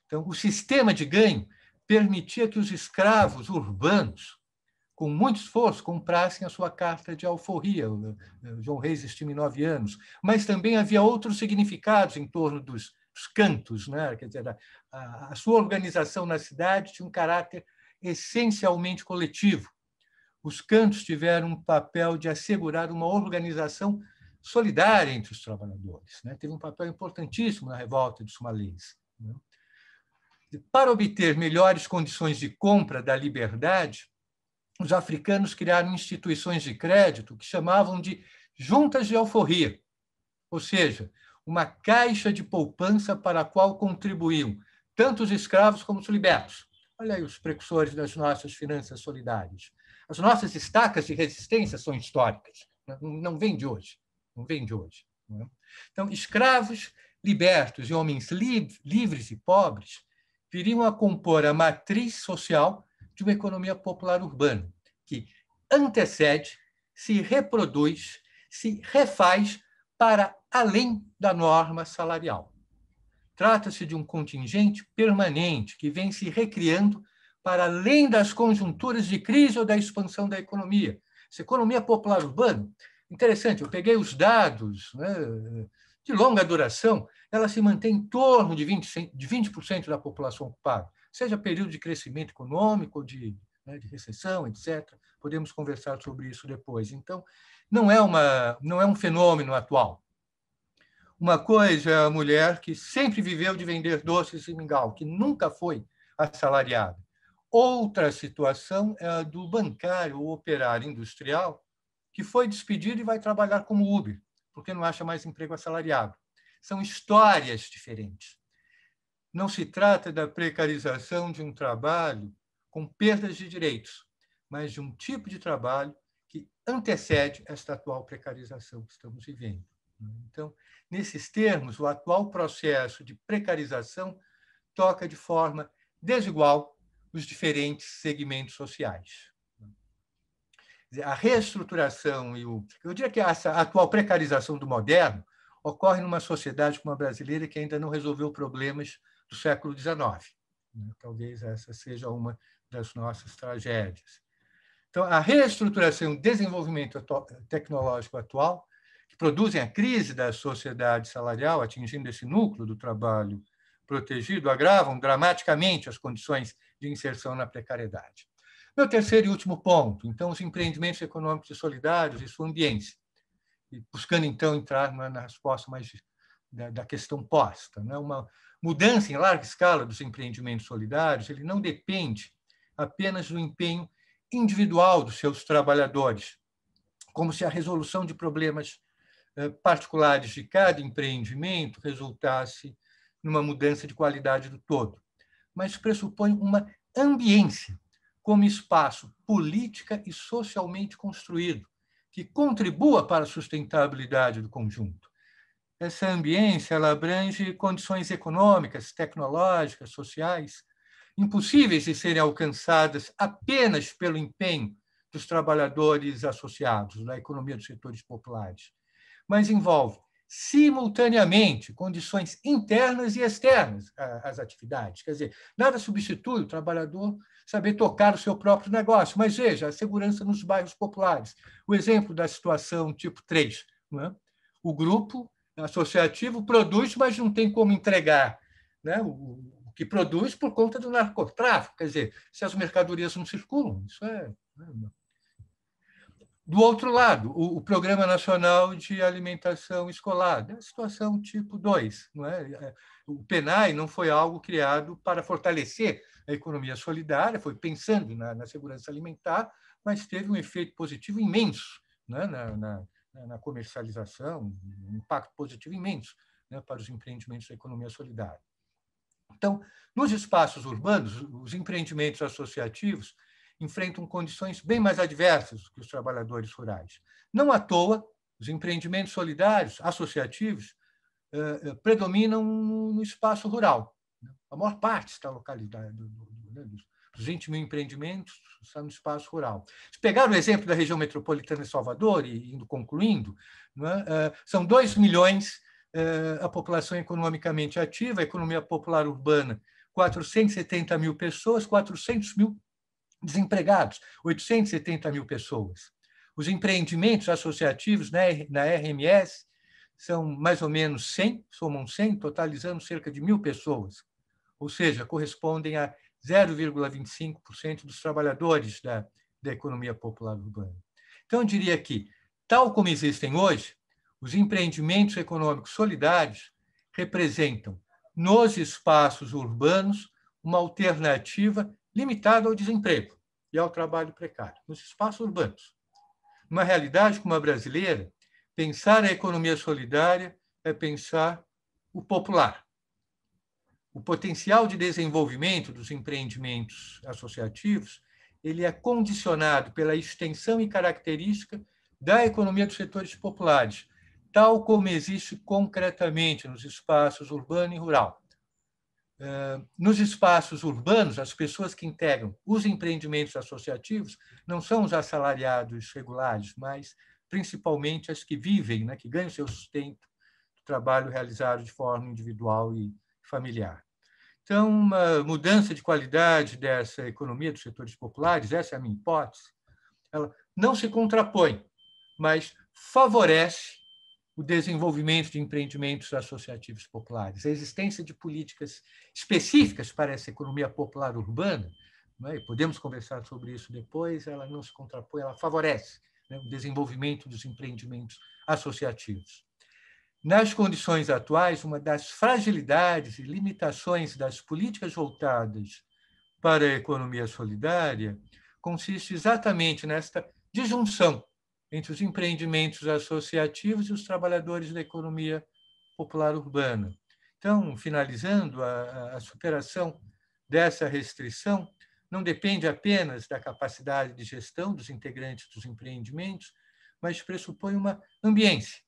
Então, o sistema de ganho permitia que os escravos urbanos, com muito esforço, comprassem a sua carta de alforria. O João Reis estima em nove anos. Mas também havia outros significados em torno dos os cantos, né? quer dizer, a, a sua organização na cidade tinha um caráter essencialmente coletivo. Os cantos tiveram um papel de assegurar uma organização solidária entre os trabalhadores. Né? Teve um papel importantíssimo na revolta dos somalês. Né? Para obter melhores condições de compra da liberdade, os africanos criaram instituições de crédito que chamavam de juntas de alforria, ou seja, uma caixa de poupança para a qual contribuíam tanto os escravos como os libertos. Olha aí os precursores das nossas finanças solidárias. As nossas estacas de resistência são históricas, não vem de hoje, não vem de hoje. É? Então, escravos libertos e homens livres e pobres viriam a compor a matriz social de uma economia popular urbana, que antecede, se reproduz, se refaz para além da norma salarial. Trata-se de um contingente permanente que vem se recriando para além das conjunturas de crise ou da expansão da economia. Essa economia popular urbana, interessante, eu peguei os dados né, de longa duração, ela se mantém em torno de 20%, de 20 da população ocupada, seja período de crescimento econômico, de, né, de recessão, etc. Podemos conversar sobre isso depois. Então, não é, uma, não é um fenômeno atual. Uma coisa é a mulher que sempre viveu de vender doces e mingau, que nunca foi assalariada. Outra situação é a do bancário ou operário industrial que foi despedido e vai trabalhar como Uber, porque não acha mais emprego assalariado. São histórias diferentes. Não se trata da precarização de um trabalho com perdas de direitos, mas de um tipo de trabalho que antecede esta atual precarização que estamos vivendo. Então, nesses termos, o atual processo de precarização toca de forma desigual os diferentes segmentos sociais. A reestruturação e o. Eu diria que essa atual precarização do moderno ocorre numa sociedade como a brasileira que ainda não resolveu problemas do século XIX. Né? Talvez essa seja uma das nossas tragédias. Então, a reestruturação e o desenvolvimento tecnológico atual, que produzem a crise da sociedade salarial, atingindo esse núcleo do trabalho protegido, agravam dramaticamente as condições de inserção na precariedade. Meu terceiro e último ponto, então, os empreendimentos econômicos e solidários e sua ambiência, buscando, então, entrar na, resposta mais da, da questão posta. Né? Uma mudança em larga escala dos empreendimentos solidários ele não depende apenas do empenho individual dos seus trabalhadores, como se a resolução de problemas particulares de cada empreendimento resultasse numa mudança de qualidade do todo, mas pressupõe uma ambiência como espaço política e socialmente construído, que contribua para a sustentabilidade do conjunto. Essa ambiência ela abrange condições econômicas, tecnológicas, sociais, impossíveis de serem alcançadas apenas pelo empenho dos trabalhadores associados da economia dos setores populares, mas envolve simultaneamente condições internas e externas às atividades. Quer dizer, nada substitui o trabalhador saber tocar o seu próprio negócio, mas veja, a segurança nos bairros populares. O exemplo da situação tipo 3. É? O grupo associativo produz, mas não tem como entregar né? o, que produz por conta do narcotráfico. Quer dizer, se as mercadorias não circulam, isso é. Do outro lado, o, Programa Nacional de Alimentação Escolar, é situação tipo 2. Não é? é? O PENAI não foi algo criado para fortalecer a economia solidária, foi pensando na, na segurança alimentar, mas teve um efeito positivo imenso né? na, na, na, comercialização, um impacto positivo imenso né? para os empreendimentos da economia solidária. Então, nos espaços urbanos, os empreendimentos associativos enfrentam condições bem mais adversas que os trabalhadores rurais. Não à toa, os empreendimentos solidários, associativos, eh, eh, predominam no espaço rural. A maior parte está localizada né, dos 20 mil empreendimentos está no espaço rural. Se pegar o exemplo da região metropolitana de Salvador, e indo concluindo, é? Eh, são 2 milhões a população economicamente ativa, a economia popular urbana, 470 mil pessoas, 400 mil desempregados, 870 mil pessoas. Os empreendimentos associativos na RMS são mais ou menos 100, somam 100, totalizando cerca de mil pessoas, ou seja, correspondem a 0,25% dos trabalhadores da, da economia popular urbana. Então, eu diria que, tal como existem hoje, os empreendimentos econômicos solidários representam, nos espaços urbanos, uma alternativa limitada ao desemprego, e ao trabalho precário, nos espaços urbanos. Numa realidade como a brasileira, pensar a economia solidária é pensar o popular. O potencial de desenvolvimento dos empreendimentos associativos ele é condicionado pela extensão e característica da economia dos setores populares, tal como existe concretamente nos espaços urbano e rural. Eh, nos espaços urbanos, as pessoas que integram os empreendimentos associativos não são os assalariados regulares, mas principalmente as que vivem, né, que ganham seu sustento do trabalho realizado de forma individual e familiar. Então, uma mudança de qualidade dessa economia dos setores populares, essa é a minha hipótese, ela não se contrapõe, mas favorece o desenvolvimento de empreendimentos associativos populares, a existência de políticas específicas para essa economia popular urbana, é? podemos conversar sobre isso depois, ela não se contrapõe, ela favorece né, o desenvolvimento dos empreendimentos associativos. Nas condições atuais, uma das fragilidades e limitações das políticas voltadas para a economia solidária consiste exatamente nesta disjunção entre os empreendimentos associativos e os trabalhadores da economia popular urbana. Então, finalizando, a, a superação dessa restrição não depende apenas da capacidade de gestão dos integrantes dos empreendimentos, mas pressupõe uma ambiência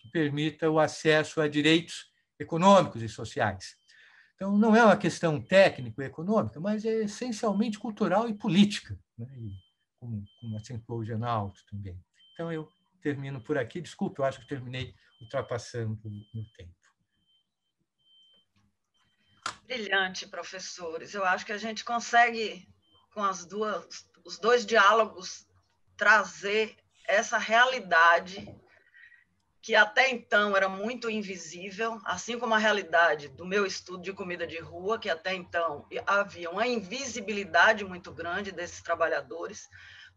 que permita o acesso a direitos econômicos e sociais. Então, não é uma questão técnico-econômica, mas é essencialmente cultural e política, né? e, como, como acentuou o Genaldo também. Então, eu termino por aqui. Desculpe, eu acho que terminei ultrapassando o tempo. Brilhante, professores. Eu acho que a gente consegue, com as duas, os dois diálogos, trazer essa realidade que até então era muito invisível, assim como a realidade do meu estudo de comida de rua, que até então havia uma invisibilidade muito grande desses trabalhadores,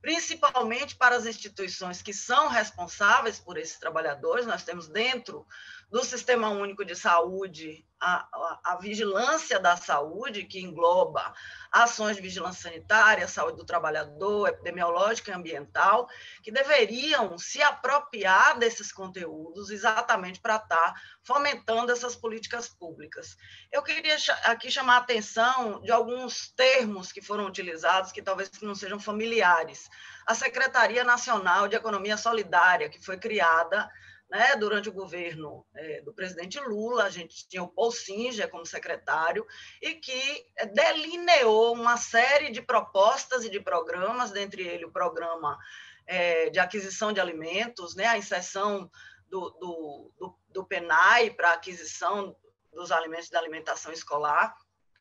principalmente para as instituições que são responsáveis por esses trabalhadores. Nós temos dentro do Sistema Único de Saúde a, a, a, vigilância da saúde, que engloba ações de vigilância sanitária, saúde do trabalhador, epidemiológica e ambiental, que deveriam se apropriar desses conteúdos exatamente para estar fomentando essas políticas públicas. Eu queria aqui chamar a atenção de alguns termos que foram utilizados, que talvez não sejam familiares. A Secretaria Nacional de Economia Solidária, que foi criada né, durante o governo é, do presidente Lula, a gente tinha o Paul Singer como secretário, e que delineou uma série de propostas e de programas, dentre ele o programa é, de aquisição de alimentos, né, a inserção do, do, do, do PENAI para aquisição dos alimentos da alimentação escolar.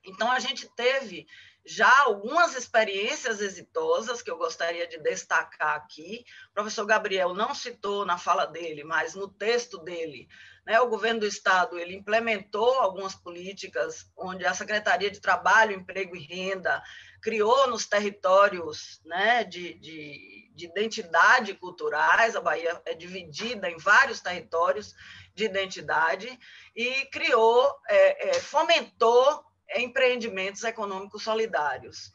Então, a gente teve já algumas experiências exitosas que eu gostaria de destacar aqui. O professor Gabriel não citou na fala dele, mas no texto dele, né, o governo do estado ele implementou algumas políticas onde a Secretaria de Trabalho, Emprego e Renda criou nos territórios né, de, de, de identidade culturais, a Bahia é dividida em vários territórios de identidade, e criou, é, é, fomentou empreendimentos econômicos solidários.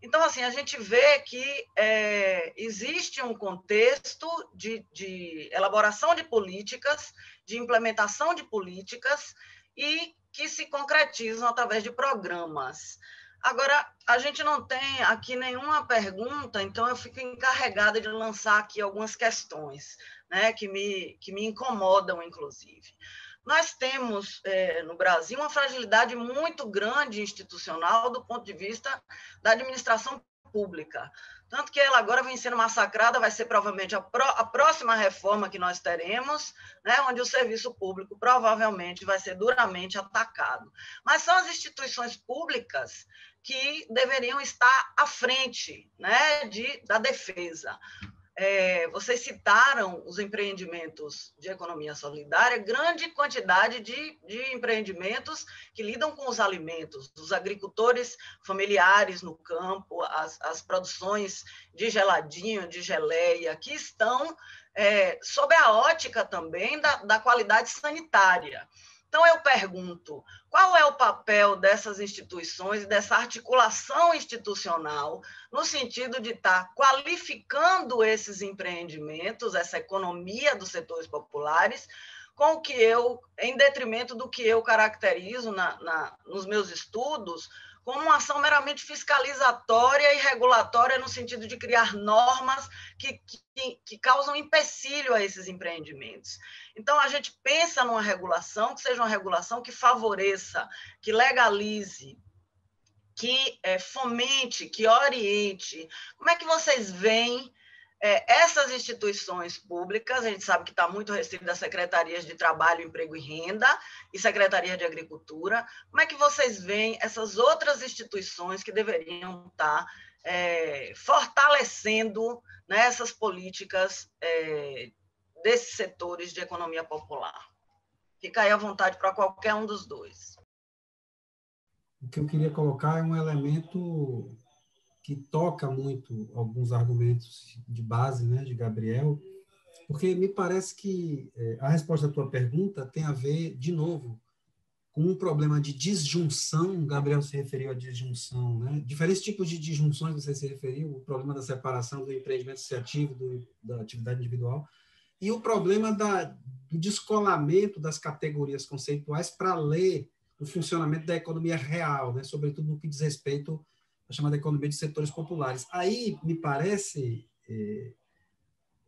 Então, assim, a gente vê que é, existe um contexto de, de, elaboração de políticas, de implementação de políticas e que se concretizam através de programas. Agora, a gente não tem aqui nenhuma pergunta, então eu fico encarregada de lançar aqui algumas questões né, que, me, que me incomodam, inclusive. Nós temos é, no Brasil uma fragilidade muito grande institucional do ponto de vista da administração pública. Tanto que ela agora vem sendo massacrada, vai ser provavelmente a, pro, a próxima reforma que nós teremos, né, onde o serviço público provavelmente vai ser duramente atacado. Mas são as instituições públicas que deveriam estar à frente né, de, da defesa é, vocês citaram os empreendimentos de economia solidária, grande quantidade de, de empreendimentos que lidam com os alimentos, os agricultores familiares no campo, as, as produções de geladinho, de geleia, que estão é, sob a ótica também da, da qualidade sanitária. Então, eu pergunto: qual é o papel dessas instituições e dessa articulação institucional no sentido de estar qualificando esses empreendimentos, essa economia dos setores populares, com o que eu, em detrimento do que eu caracterizo na, na, nos meus estudos como uma ação meramente fiscalizatória e regulatória no sentido de criar normas que, que, que, causam empecilho a esses empreendimentos. Então, a gente pensa numa regulação que seja uma regulação que favoreça, que legalize, que é, fomente, que oriente. Como é que vocês veem é, essas instituições públicas, a gente sabe que está muito restrito às secretarias de Trabalho, Emprego e Renda e Secretaria de Agricultura. Como é que vocês veem essas outras instituições que deveriam estar tá, é, fortalecendo né, essas políticas é, desses setores de economia popular? Fica aí à vontade para qualquer um dos dois. O que eu queria colocar é um elemento que toca muito alguns argumentos de base né, de Gabriel, porque me parece que é, a resposta à tua pergunta tem a ver, de novo, com um problema de disjunção. Gabriel se referiu à disjunção, né? Diferentes tipos de disjunções você se referiu, o problema da separação do empreendimento associativo do, da atividade individual e o problema da, do descolamento das categorias conceituais para ler o funcionamento da economia real, né? sobretudo no que diz respeito a chamada economia de setores populares. Aí, me parece, é,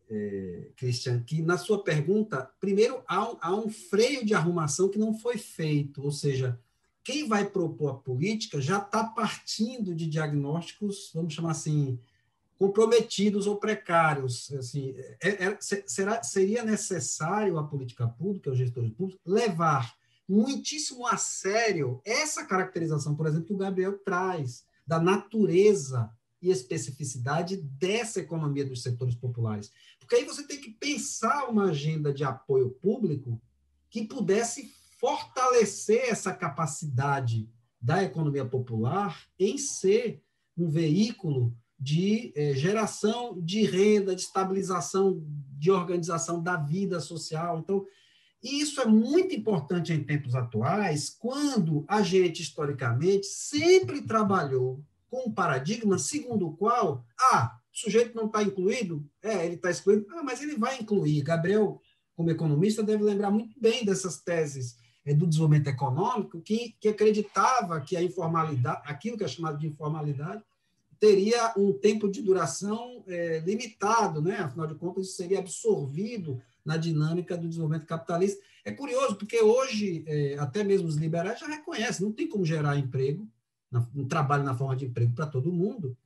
é, Christian, que na sua pergunta, primeiro, há um, há um freio de arrumação que não foi feito, ou seja, quem vai propor a política já está partindo de diagnósticos, vamos chamar assim, comprometidos ou precários. Assim, é, é, será, seria necessário a política pública, os gestores públicos, levar muitíssimo a sério essa caracterização, por exemplo, que o Gabriel traz da natureza e especificidade dessa economia dos setores populares. Porque aí você tem que pensar uma agenda de apoio público que pudesse fortalecer essa capacidade da economia popular em ser um veículo de eh, geração de renda, de estabilização, de organização da vida social. Então, isso é muito importante em tempos atuais, quando a gente, historicamente, sempre trabalhou com um paradigma segundo o qual, ah, o sujeito não está incluído, é, ele está excluído, ah, mas ele vai incluir. Gabriel, como economista, deve lembrar muito bem dessas teses é, do desenvolvimento econômico, que, que acreditava que a informalidade, aquilo que é chamado de informalidade, teria um tempo de duração é, limitado, né? afinal de contas, isso seria absorvido na dinâmica do desenvolvimento capitalista. É curioso, porque hoje, é, até mesmo os liberais já reconhecem, não tem como gerar emprego, um trabalho na forma de emprego para todo mundo,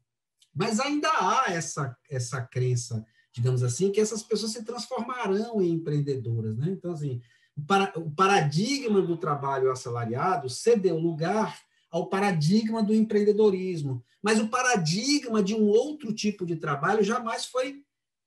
mas ainda há essa, essa crença, digamos assim, que essas pessoas se transformarão em empreendedoras. Né? Então, assim, o, para, o paradigma do trabalho assalariado cedeu lugar ao paradigma do empreendedorismo, mas o paradigma de um outro tipo de trabalho jamais foi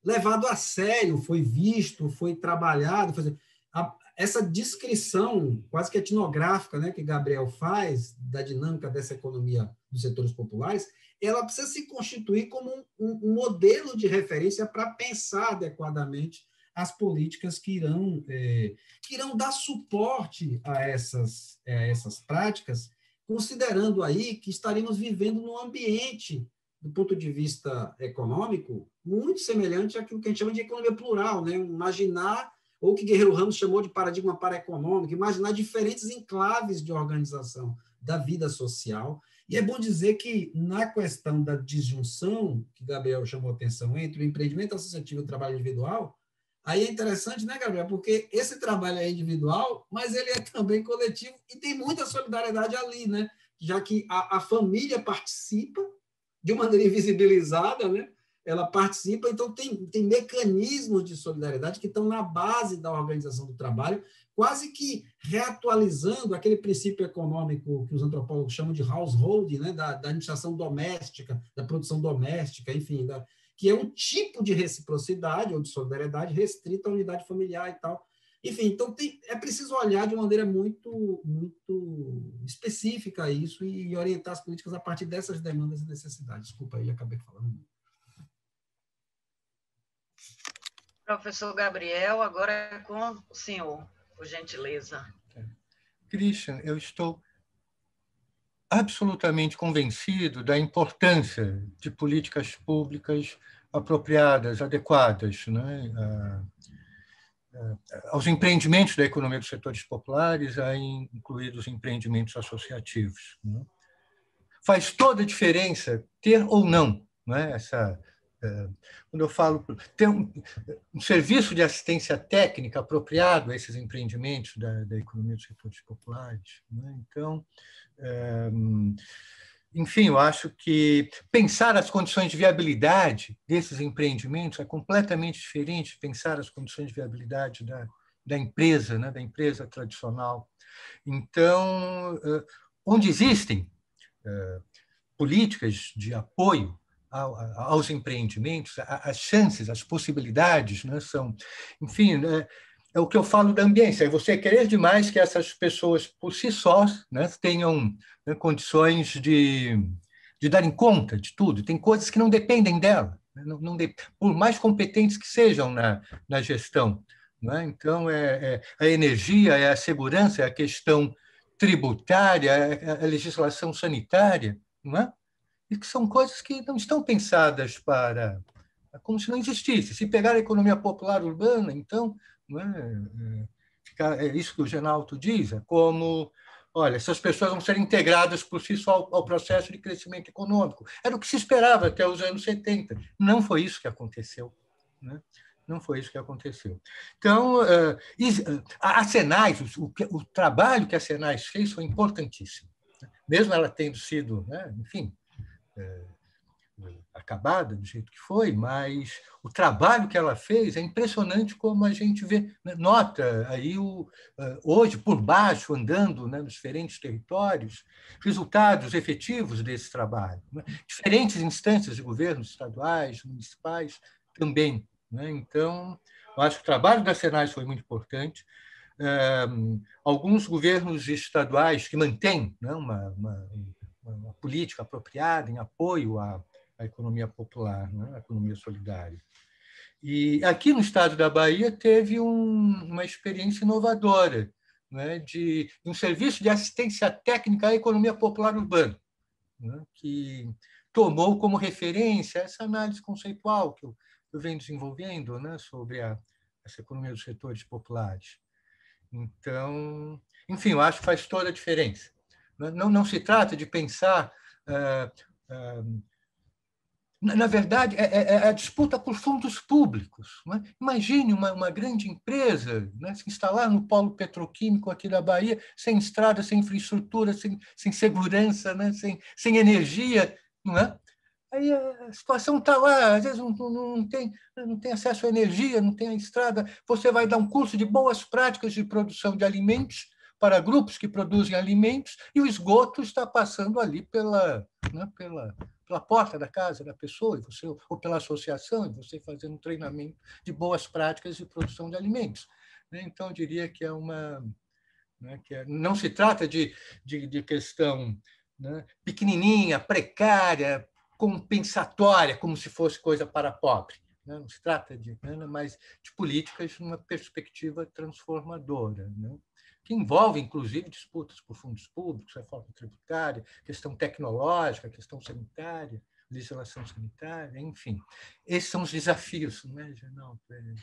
levado a sério, foi visto, foi trabalhado. Foi... A, essa descrição quase que etnográfica né, que Gabriel faz da dinâmica dessa economia dos setores populares, ela precisa se constituir como um, um modelo de referência para pensar adequadamente as políticas que irão, é, que irão dar suporte a essas, a essas práticas, considerando aí que estaríamos vivendo num ambiente do ponto de vista econômico, muito semelhante àquilo que a gente chama de economia plural, né? imaginar, ou que Guerreiro Ramos chamou de paradigma paraeconômico, imaginar diferentes enclaves de organização da vida social. E é bom dizer que, na questão da disjunção, que Gabriel chamou atenção, entre o empreendimento associativo e o trabalho individual, aí é interessante, né, Gabriel? Porque esse trabalho é individual, mas ele é também coletivo e tem muita solidariedade ali, né? Já que a, a família participa de maneira invisibilizada, né? ela participa, então tem, tem mecanismos de solidariedade que estão na base da organização do trabalho, quase que reatualizando aquele princípio econômico que os antropólogos chamam de household, né? da, da administração doméstica, da produção doméstica, enfim, da, que é um tipo de reciprocidade ou de solidariedade restrita à unidade familiar e tal. Enfim, então tem, é preciso olhar de uma maneira muito, muito específica isso e orientar as políticas a partir dessas demandas e necessidades. Desculpa aí, acabei falando. Professor Gabriel, agora é com o senhor, por gentileza. Christian, eu estou absolutamente convencido da importância de políticas públicas apropriadas, adequadas, né? Aos empreendimentos da economia dos setores populares, aí incluídos empreendimentos associativos. Né? Faz toda a diferença ter ou não, não é? essa é, quando eu falo ter um, um, serviço de assistência técnica apropriado a esses empreendimentos da, da economia dos setores populares. Né? Então, é, enfim, eu acho que pensar as condições de viabilidade desses empreendimentos é completamente diferente de pensar as condições de viabilidade da, da empresa, né? da empresa tradicional. Então, é, onde existem políticas de apoio aos empreendimentos, as chances, as possibilidades, né, são, enfim, é, é, o que eu falo da ambiência. É você querer demais que essas pessoas por si sós né, tenham né, condições de, de darem conta de tudo. Tem coisas que não dependem dela, né, não, não de, por mais competentes que sejam na, na gestão. Né? Então, é, é, a energia, é a segurança, é a questão tributária, é a legislação sanitária, não é? e que são coisas que não estão pensadas para é como se não existisse. Se pegar a economia popular urbana, então, não é, é, é isso que o Genalto diz, é como, olha, essas pessoas vão ser integradas por si só ao, ao, processo de crescimento econômico. Era o que se esperava até os anos 70. Não foi isso que aconteceu. Né? Não foi isso que aconteceu. Então, uh, a Senais, o, o, trabalho que a Senais fez foi importantíssimo. Mesmo ela tendo sido, né, enfim, é, acabada do jeito que foi, mas o trabalho que ela fez é impressionante como a gente vê, né? nota aí o, é, hoje por baixo andando né, nos diferentes territórios resultados efetivos desse trabalho, né? diferentes instâncias de governos estaduais, municipais também, né? então eu acho que o trabalho da Senais foi muito importante. É, alguns governos estaduais que mantêm né, uma, uma uma política apropriada em apoio à, à economia popular, né? à economia solidária. E aqui no estado da Bahia teve um, uma experiência inovadora né? de, um serviço de assistência técnica à economia popular urbana, né? que tomou como referência essa análise conceitual que eu, eu venho desenvolvendo né? sobre a, essa economia dos setores populares. Então, enfim, eu acho que faz toda a diferença. Não, não se trata de pensar. Uh, uh, na verdade, é, é, é, a disputa por fundos públicos. É? Imagine uma, uma, grande empresa né, se instalar no polo petroquímico aqui da Bahia, sem estrada, sem infraestrutura, sem, sem segurança, né, sem, sem energia. É? Aí a situação está lá, às vezes não, não, não, tem, não tem acesso à energia, não tem a estrada. Você vai dar um curso de boas práticas de produção de alimentos para grupos que produzem alimentos e o esgoto está passando ali pela, né, pela, pela porta da casa da pessoa, e você, ou pela associação, e você fazendo um treinamento de boas práticas de produção de alimentos. Né? Então, eu diria que é uma. Né, que é, não se trata de, de, de questão né, pequenininha, precária, compensatória, como se fosse coisa para pobre. Né? Não se trata de, né, mas de políticas numa perspectiva transformadora. Que envolve, inclusive, disputas por fundos públicos, reforma tributária, questão tecnológica, questão sanitária, legislação sanitária, enfim. Esses são os desafios, né, Genaldo? É...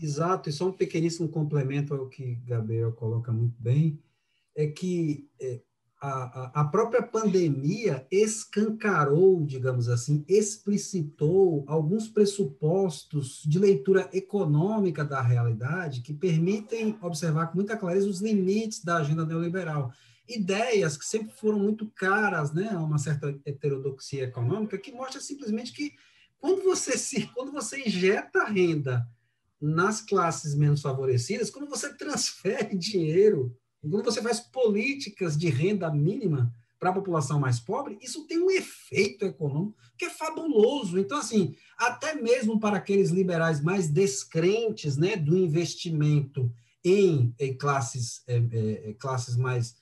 Exato, e só um pequeníssimo complemento ao que Gabriel coloca muito bem, é que é, a, a própria pandemia escancarou, digamos assim, explicitou alguns pressupostos de leitura econômica da realidade que permitem observar com muita clareza os limites da agenda neoliberal. Ideias que sempre foram muito caras né, a uma certa heterodoxia econômica, que mostra simplesmente que quando você, se, quando você injeta renda nas classes menos favorecidas, quando você transfere dinheiro quando você faz políticas de renda mínima para a população mais pobre, isso tem um efeito econômico que é fabuloso. Então, assim, até mesmo para aqueles liberais mais descrentes né, do investimento em, em classes, é, é, é classes mais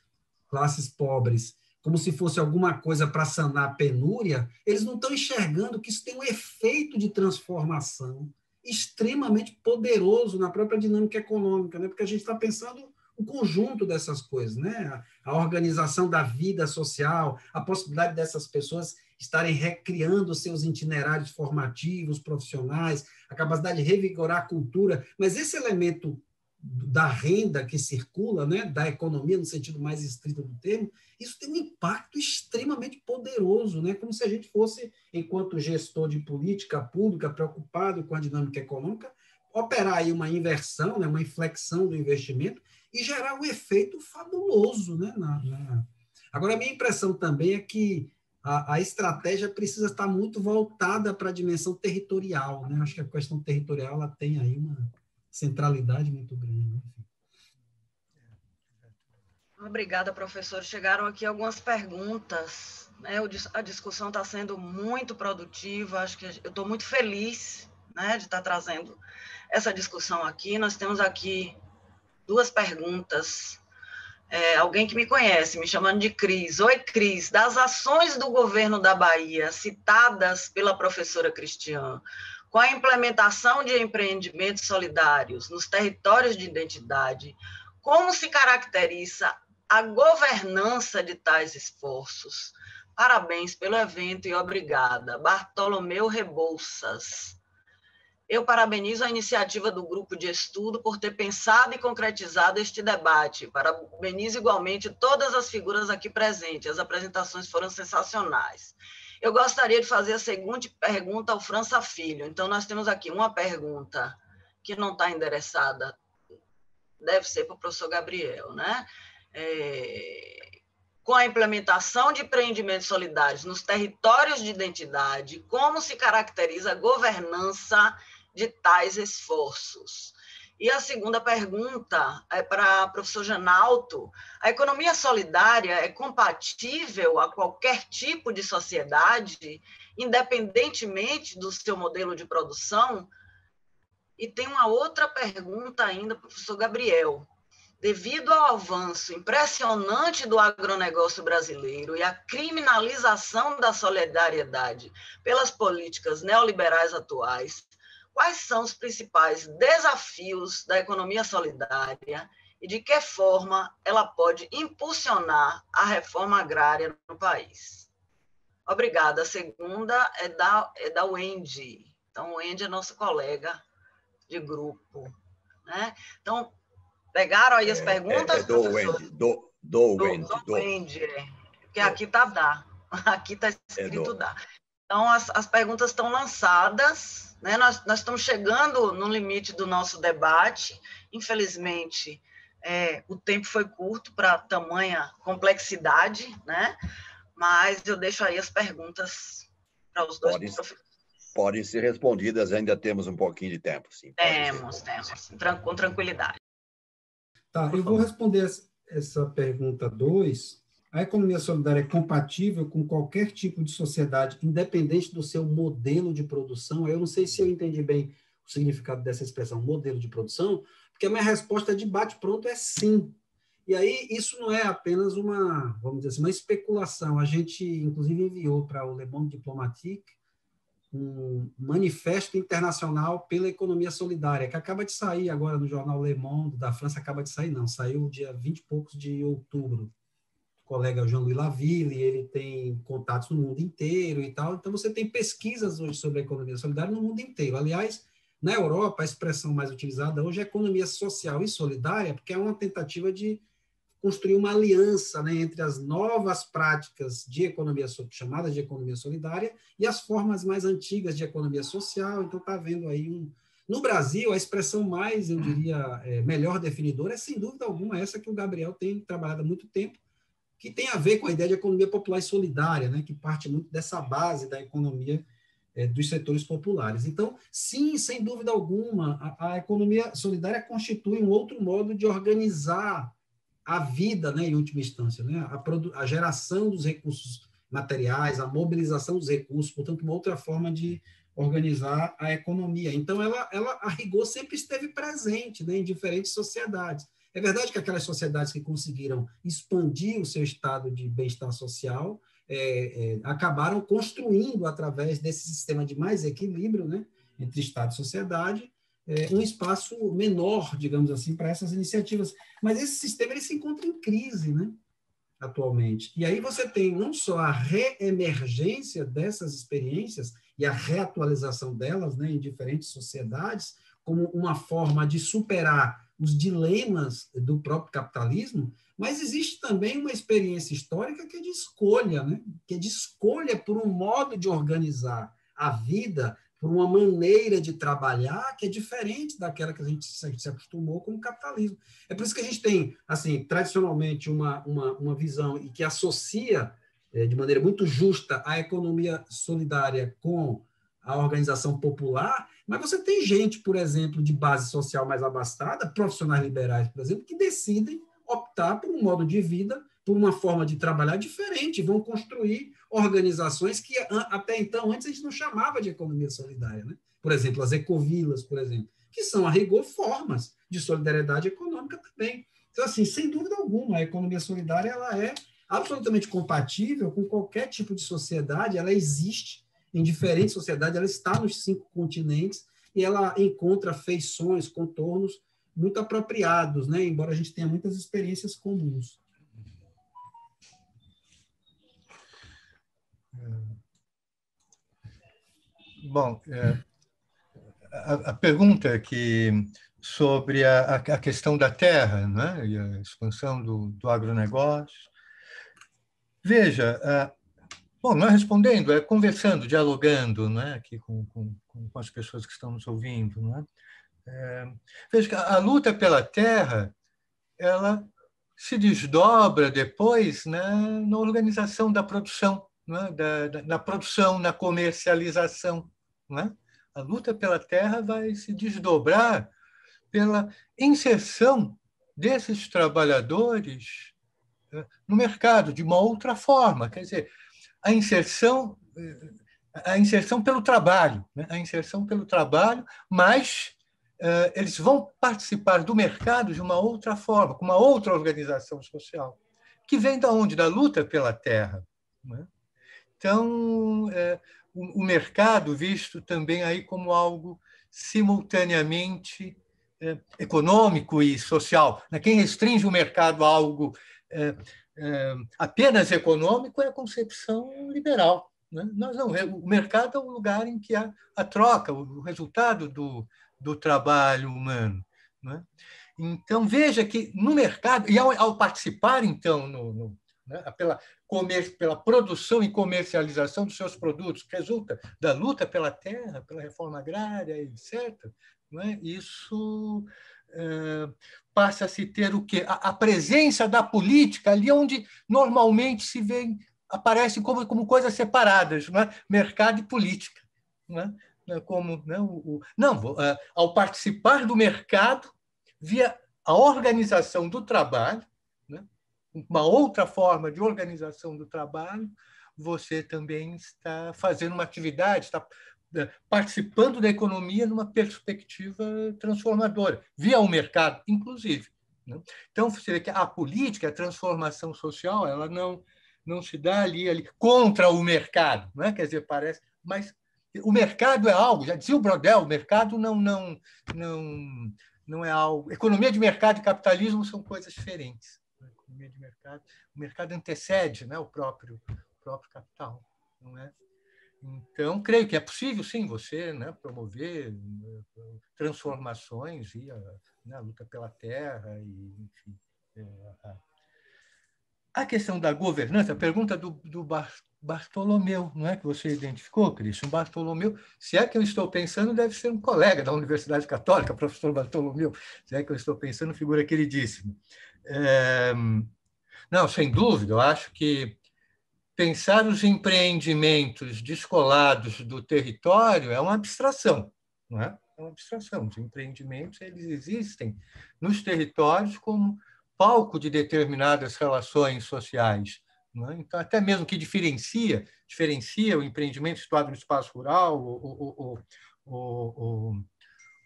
classes pobres, como se fosse alguma coisa para sanar a penúria, eles não estão enxergando que isso tem um efeito de transformação extremamente poderoso na própria dinâmica econômica, né? porque a gente está pensando o conjunto dessas coisas, né? a organização da vida social, a possibilidade dessas pessoas estarem recriando seus itinerários formativos, profissionais, a capacidade de revigorar a cultura, mas esse elemento da renda que circula, né, da economia no sentido mais estrito do termo, isso tem um impacto extremamente poderoso, né, como se a gente fosse, enquanto gestor de política pública preocupado com a dinâmica econômica, operar aí uma inversão, né, uma inflexão do investimento e gerar um efeito fabuloso, né, na, na... Agora a minha impressão também é que a, a, estratégia precisa estar muito voltada para a dimensão territorial, né? Acho que a questão territorial ela tem aí uma centralidade muito grande. Né? Obrigada, professor. Chegaram aqui algumas perguntas. Né? A discussão está sendo muito produtiva. Acho que eu estou muito feliz né, de estar tá trazendo essa discussão aqui. Nós temos aqui duas perguntas. É, alguém que me conhece, me chamando de Cris. Oi, Cris. Das ações do governo da Bahia citadas pela professora Cristiane, com a implementação de empreendimentos solidários nos territórios de identidade, como se caracteriza a governança de tais esforços? Parabéns pelo evento e obrigada. Bartolomeu Rebouças. Eu parabenizo a iniciativa do grupo de estudo por ter pensado e concretizado este debate. Parabenizo igualmente todas as figuras aqui presentes. As apresentações foram sensacionais. Eu gostaria de fazer a seguinte pergunta ao França Filho. Então, nós temos aqui uma pergunta que não está endereçada, deve ser para o professor Gabriel, né? É, com a implementação de empreendimentos solidários nos territórios de identidade, como se caracteriza a governança de tais esforços? E a segunda pergunta é para o professor Janalto. A economia solidária é compatível a qualquer tipo de sociedade, independentemente do seu modelo de produção? E tem uma outra pergunta ainda, professor Gabriel. Devido ao avanço impressionante do agronegócio brasileiro e à criminalização da solidariedade pelas políticas neoliberais atuais, quais são os principais desafios da economia solidária e de que forma ela pode impulsionar a reforma agrária no país. Obrigada. A segunda é da, é da Wendy. Então, o Wendy é nosso colega de grupo. Né? Então, pegaram aí as é, perguntas? É, é do Wendy. Do, do, do Wendy. Do, do Wendy, é. Porque aqui está dá. Aqui está é escrito é dá. Então, as, as perguntas estão lançadas. Né? Nós, nós estamos chegando no limite do nosso debate. Infelizmente, é, o tempo foi curto para tamanha complexidade, né? mas eu deixo aí as perguntas para os dois Pode, professores. Podem ser respondidas, ainda temos um pouquinho de tempo, sim. Temos, temos, com tranquilidade. Tá, eu vou responder essa pergunta 2 a economia solidária é compatível com qualquer tipo de sociedade, independente do seu modelo de produção? Eu não sei se eu entendi bem o significado dessa expressão, modelo de produção, porque a minha resposta de bate-pronto é sim. E aí, isso não é apenas uma, vamos dizer assim, uma especulação. A gente, inclusive, enviou para o Le Monde Diplomatique um manifesto internacional pela economia solidária, que acaba de sair agora no jornal Le Monde, da França, acaba de sair, não, saiu dia 20 e poucos de outubro colega Jean-Louis Laville, ele tem contatos no mundo inteiro e tal. Então, você tem pesquisas hoje sobre a economia solidária no mundo inteiro. Aliás, na Europa, a expressão mais utilizada hoje é economia social e solidária, porque é uma tentativa de construir uma aliança né, entre as novas práticas de economia chamadas de economia solidária e as formas mais antigas de economia social. Então, está havendo aí um. No Brasil, a expressão mais, eu diria, é, melhor definidora é, sem dúvida alguma, essa que o Gabriel tem trabalhado há muito tempo, que tem a ver com a ideia de economia popular e solidária, né, que parte muito dessa base da economia é, dos setores populares. Então, sim, sem dúvida alguma, a, a, economia solidária constitui um outro modo de organizar a vida, né, em última instância, né, a, a geração dos recursos materiais, a mobilização dos recursos, portanto, uma outra forma de organizar a economia. Então, ela, ela a rigor, sempre esteve presente né, em diferentes sociedades. É verdade que aquelas sociedades que conseguiram expandir o seu estado de bem-estar social é, é, acabaram construindo, através desse sistema de mais equilíbrio, né, entre Estado e sociedade, é, um espaço menor, digamos assim, para essas iniciativas. Mas esse sistema ele se encontra em crise, né? atualmente. E aí você tem não só a reemergência dessas experiências e a reatualização delas né, em diferentes sociedades, como uma forma de superar os dilemas do próprio capitalismo, mas existe também uma experiência histórica que é de escolha, né? que é de escolha por um modo de organizar a vida, por uma maneira de trabalhar que é diferente daquela que a gente se acostumou com o capitalismo. É por isso que a gente tem, assim, tradicionalmente, uma, uma, uma visão e que associa é, de maneira muito justa a economia solidária com a organização popular, mas você tem gente, por exemplo, de base social mais abastada, profissionais liberais, por exemplo, que decidem optar por um modo de vida, por uma forma de trabalhar diferente, vão construir organizações que até então, antes a gente não chamava de economia solidária. Né? Por exemplo, as ecovilas, por exemplo, que são, a rigor, formas de solidariedade econômica também. Então, assim, sem dúvida alguma, a economia solidária ela é absolutamente compatível com qualquer tipo de sociedade, ela existe em diferentes sociedades, ela está nos cinco continentes e ela encontra feições, contornos muito apropriados, né? embora a gente tenha muitas experiências comuns. Bom, é, a, a, pergunta que sobre a, a, questão da terra né, e a expansão do, do agronegócio. Veja, bom, não é respondendo, é conversando, dialogando né, aqui com, com, com as pessoas que estão nos ouvindo. Né? É, veja que a, luta pela terra ela se desdobra depois né, na organização da produção, né, da, da, na produção, na comercialização. Né? A luta pela terra vai se desdobrar pela inserção desses trabalhadores né, no mercado de uma outra forma, quer dizer, a inserção a inserção pelo trabalho, né? a inserção pelo trabalho, mas uh, eles vão participar do mercado de uma outra forma, com uma outra organização social, que vem da onde? Da luta pela terra. Né? Então, uh, o, mercado visto também aí como algo simultaneamente é, econômico e social. Né? Quem restringe o mercado a algo apenas econômico é a concepção liberal. Né? Nós não, o mercado é o lugar em que há a troca, o resultado do, do trabalho humano. Né? Então, veja que no mercado, e ao, ao participar, então, no, no, né, pela, comer, pela produção e comercialização dos seus produtos, que resulta da luta pela terra, pela reforma agrária, etc., né, isso é, passa a se ter o quê? A, a, presença da política ali onde normalmente se vê, aparece como, como coisas separadas, né? mercado e política. Né? Como, né, o, o, não, é, ao participar do mercado, via a organização do trabalho, uma outra forma de organização do trabalho, você também está fazendo uma atividade, está participando da economia numa perspectiva transformadora, via o mercado, inclusive. Né? Então, você vê que a política, a transformação social, ela não, não se dá ali, ali contra o mercado, né? quer dizer, parece, mas o mercado é algo, já dizia o Brodel, o mercado não, não, não, não é algo. Economia de mercado e capitalismo são coisas diferentes economia de mercado, o mercado antecede né, o, próprio, o próprio capital. Não é? Então, creio que é possível, sim, você né, promover né, transformações e a, né, a, luta pela terra, e, enfim. É, a, a, questão da governança, a pergunta do, do Bartolomeu, não é que você identificou, Cristian? Bartolomeu, se é que eu estou pensando, deve ser um colega da Universidade Católica, professor Bartolomeu, se é que eu estou pensando, figura queridíssima. É, não, sem dúvida, eu acho que pensar os empreendimentos descolados do território é uma abstração, não é? É uma abstração. Os empreendimentos eles existem nos territórios como palco de determinadas relações sociais. É? Então, até mesmo que diferencia, diferencia o empreendimento situado no espaço rural ou,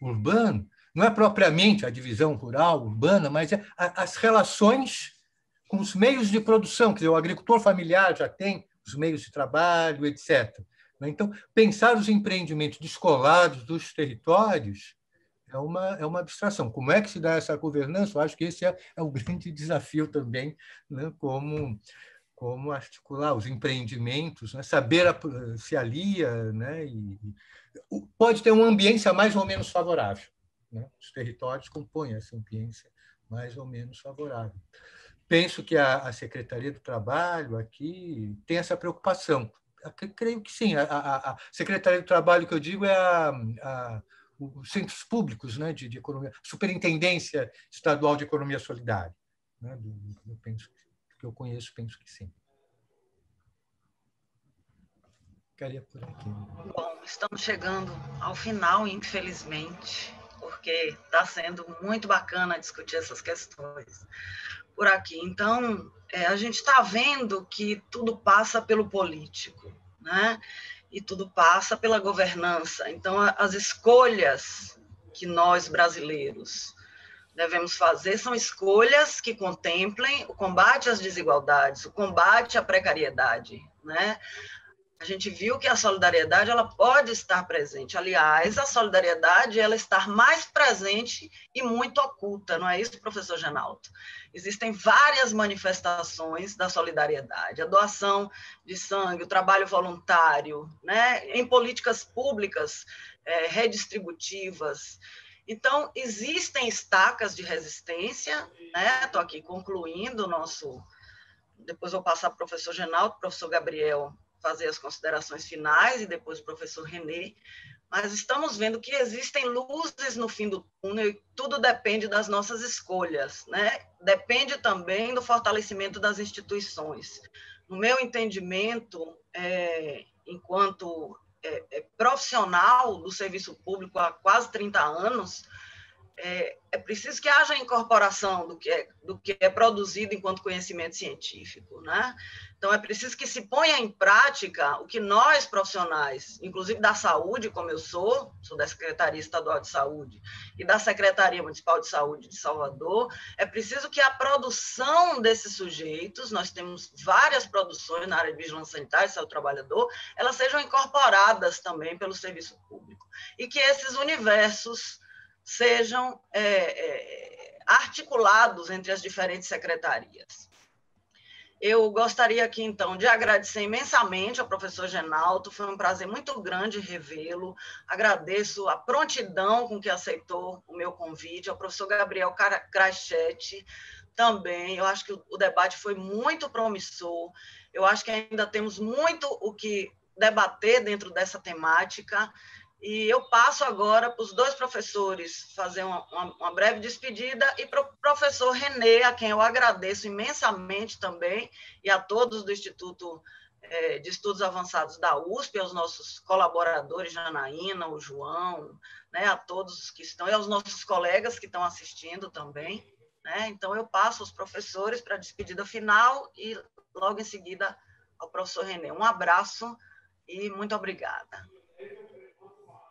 urbano, não é propriamente a divisão rural, urbana, mas é as relações com os meios de produção. Dizer, o agricultor familiar já tem os meios de trabalho, etc. Né? Então, pensar os empreendimentos descolados dos territórios é uma, é uma abstração. Como é que se dá essa governança? Eu acho que esse é, é o grande desafio também, né? como, como articular os empreendimentos, né? saber a, se alia, né? E, pode ter uma ambiência mais ou menos favorável. Né? Os territórios compõem essa ambiência mais ou menos favorável. Penso que a, a Secretaria do Trabalho aqui tem essa preocupação. Eu creio que sim. A, a, a, Secretaria do Trabalho que eu digo é a, os centros públicos né, de, de, economia, Superintendência Estadual de Economia Solidária. Né, eu penso que eu conheço, penso que sim. Ficaria por aqui. Bom, estamos chegando ao final, infelizmente, porque está sendo muito bacana discutir essas questões por aqui. Então, é, a gente está vendo que tudo passa pelo político, né? e tudo passa pela governança. Então, as escolhas que nós brasileiros devemos fazer são escolhas que contemplem o combate às desigualdades, o combate à precariedade, né? A gente viu que a solidariedade ela pode estar presente. Aliás, a solidariedade ela está mais presente e muito oculta, não é isso, professor Genalto? Existem várias manifestações da solidariedade, a doação de sangue, o trabalho voluntário, né? em políticas públicas é, redistributivas. Então, existem estacas de resistência, Estou né? aqui concluindo o nosso. Depois vou passar para o professor Genaldo, professor Gabriel fazer as considerações finais e depois o professor Renê, mas estamos vendo que existem luzes no fim do túnel e tudo depende das nossas escolhas, né? Depende também do fortalecimento das instituições. No meu entendimento, é, enquanto é, é, profissional do serviço público há quase 30 anos, é, é, preciso que haja incorporação do que, é, do que é produzido enquanto conhecimento científico, né? Então, é preciso que se ponha em prática o que nós, profissionais, inclusive da saúde, como eu sou, sou da Secretaria Estadual de Saúde e da Secretaria Municipal de Saúde de Salvador, é preciso que a produção desses sujeitos, nós temos várias produções na área de vigilância sanitária, saúde do trabalhador, elas sejam incorporadas também pelo serviço público. E que esses universos sejam é, é, articulados entre as diferentes secretarias. Eu gostaria aqui, então, de agradecer imensamente ao professor Genalto, foi um prazer muito grande revê-lo. Agradeço a prontidão com que aceitou o meu convite, ao professor Gabriel Crachete também. Eu acho que o debate foi muito promissor. Eu acho que ainda temos muito o que debater dentro dessa temática. E eu passo agora para os dois professores fazer uma, uma, uma breve despedida e para o professor Renê, a quem eu agradeço imensamente também, e a todos do Instituto é, de Estudos Avançados da USP, aos nossos colaboradores, Janaína, o João, né, a todos que estão, e aos nossos colegas que estão assistindo também. Né? Então, eu passo aos professores para a despedida final e logo em seguida ao professor Renê. Um abraço e muito obrigada.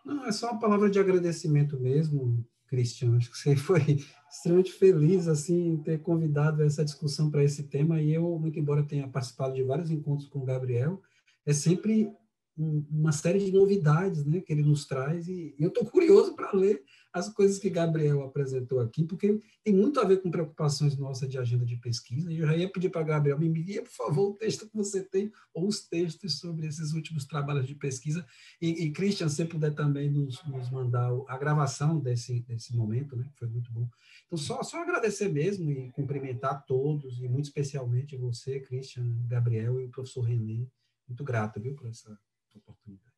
Não, é só uma palavra de agradecimento mesmo, Cristian. Acho que você foi extremamente feliz assim em ter convidado essa discussão para esse tema e eu, muito embora tenha participado de vários encontros com o Gabriel, é sempre um, uma série de novidades, né, que ele nos traz. E, eu estou curioso para ler as coisas que Gabriel apresentou aqui, porque tem muito a ver com preocupações nossas de agenda de pesquisa, e eu já ia pedir para Gabriel, me envie, por favor, o texto que você tem, ou os textos sobre esses últimos trabalhos de pesquisa, e, e Christian, se puder também nos, nos, mandar a gravação desse, desse momento, né, que foi muito bom. Então, só, só agradecer mesmo e cumprimentar todos, e muito especialmente você, Christian, Gabriel e o professor René, muito grato, viu, por essa oportunidade.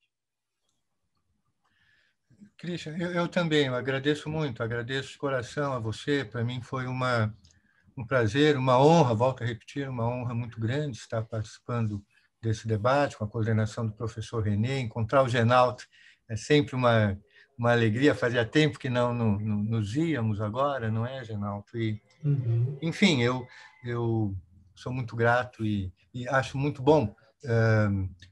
Christian, eu, eu, também eu agradeço muito, agradeço de coração a você. Para mim foi uma, um prazer, uma honra, volto a repetir, uma honra muito grande estar participando desse debate com a coordenação do professor Renê. Encontrar o Genalto é sempre uma, uma alegria. Fazia tempo que não, não, não nos íamos agora, não é, Genalto? E, uhum. Enfim, eu, eu sou muito grato e, e acho muito bom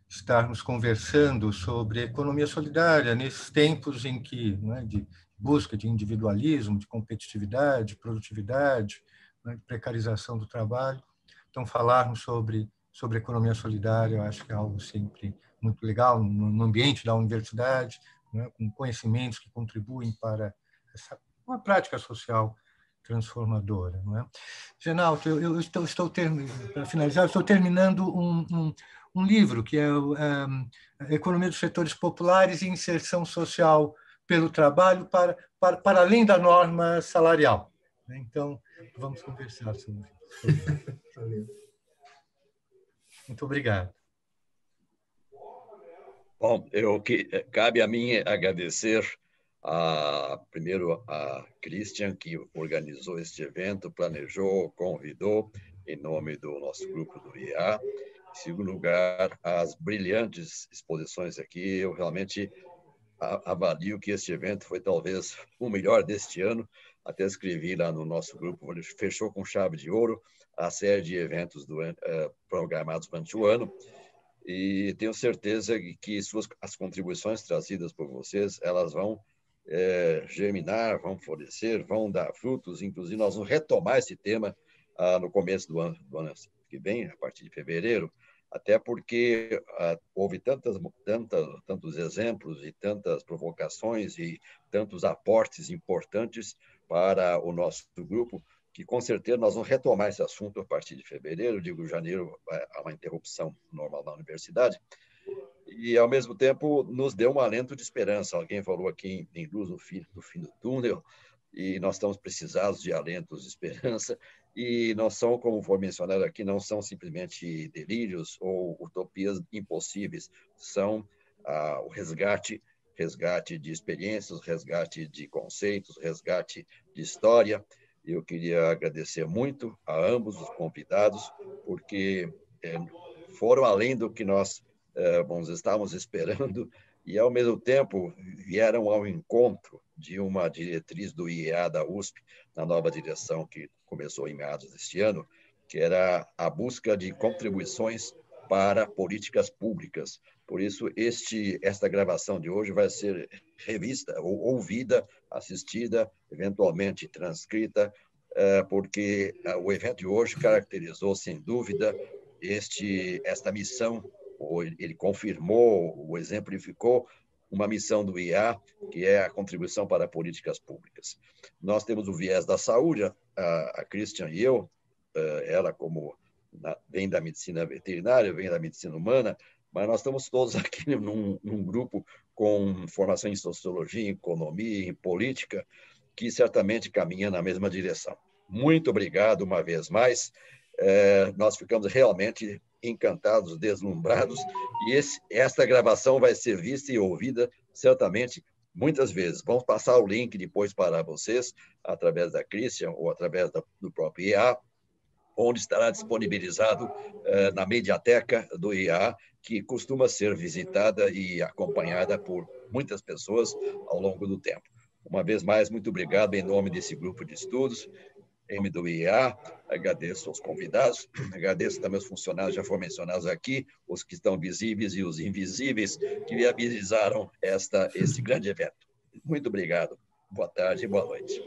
estarmos conversando sobre economia solidária nesses tempos em que, né, de busca de individualismo, de competitividade, de produtividade, né, de precarização do trabalho. Então, falarmos sobre sobre economia solidária, eu acho que é algo sempre muito legal no ambiente da universidade, né, com conhecimentos que contribuem para essa, uma prática social transformadora. Não é? Genalto, eu, eu estou, estou para finalizar, estou terminando um, um, um livro que é um, Economia dos Setores Populares e Inserção Social pelo Trabalho para, para, para além da norma salarial. Então, vamos conversar sobre isso. Muito obrigado. Bom, eu que cabe a mim agradecer a, primeiro a Christian, que organizou este evento, planejou, convidou, em nome do nosso grupo do IA. Em segundo lugar, as brilhantes exposições aqui. Eu realmente avalio que este evento foi talvez o melhor deste ano. Até escrevi lá no nosso grupo, fechou com chave de ouro a série de eventos do, uh, programados durante o ano e tenho certeza que suas as contribuições trazidas por vocês elas vão é, germinar, vão florescer, vão dar frutos. Inclusive, nós vamos retomar esse tema ah, no começo do ano, do ano que vem, a partir de fevereiro, até porque ah, houve tantas, tantas, tantos exemplos e tantas provocações e tantos aportes importantes para o nosso grupo, que com certeza nós vamos retomar esse assunto a partir de fevereiro. Digo, janeiro há uma interrupção normal na universidade, e, ao mesmo tempo, nos deu um alento de esperança. Alguém falou aqui em luz no fim, no fim do túnel, e nós estamos precisados de alentos de esperança, e não são, como foi mencionado aqui, não são simplesmente delírios ou utopias impossíveis, são ah, o resgate, resgate de experiências, resgate de conceitos, resgate de história. Eu queria agradecer muito a ambos os convidados, porque é, foram além do que nós bom, eh, estávamos esperando e, ao mesmo tempo, vieram ao encontro de uma diretriz do IEA da USP, na nova direção que começou em meados deste ano, que era a busca de contribuições para políticas públicas. Por isso, este, esta gravação de hoje vai ser revista, ou ouvida, assistida, eventualmente transcrita, eh, porque eh, o evento de hoje caracterizou, sem dúvida, este, esta missão ou ele confirmou ou exemplificou uma missão do IA, que é a contribuição para políticas públicas. Nós temos o viés da saúde, a, a Christian e eu, eh, ela como na, vem da medicina veterinária, vem da medicina humana, mas nós estamos todos aqui num, num grupo com formação em sociologia, em economia, em política, que certamente caminha na mesma direção. Muito obrigado uma vez mais. É, nós ficamos realmente encantados, deslumbrados, e esse, esta gravação vai ser vista e ouvida certamente muitas vezes. Vamos passar o link depois para vocês, através da Christian ou através da, do próprio IA, onde estará disponibilizado eh, na mediateca do IA, que costuma ser visitada e acompanhada por muitas pessoas ao longo do tempo. Uma vez mais, muito obrigado em nome desse grupo de estudos M do IA, agradeço aos convidados, agradeço também aos funcionários já foram mencionados aqui, os que estão visíveis e os invisíveis, que viabilizaram esta, esse grande evento. Muito obrigado. Boa tarde e boa noite.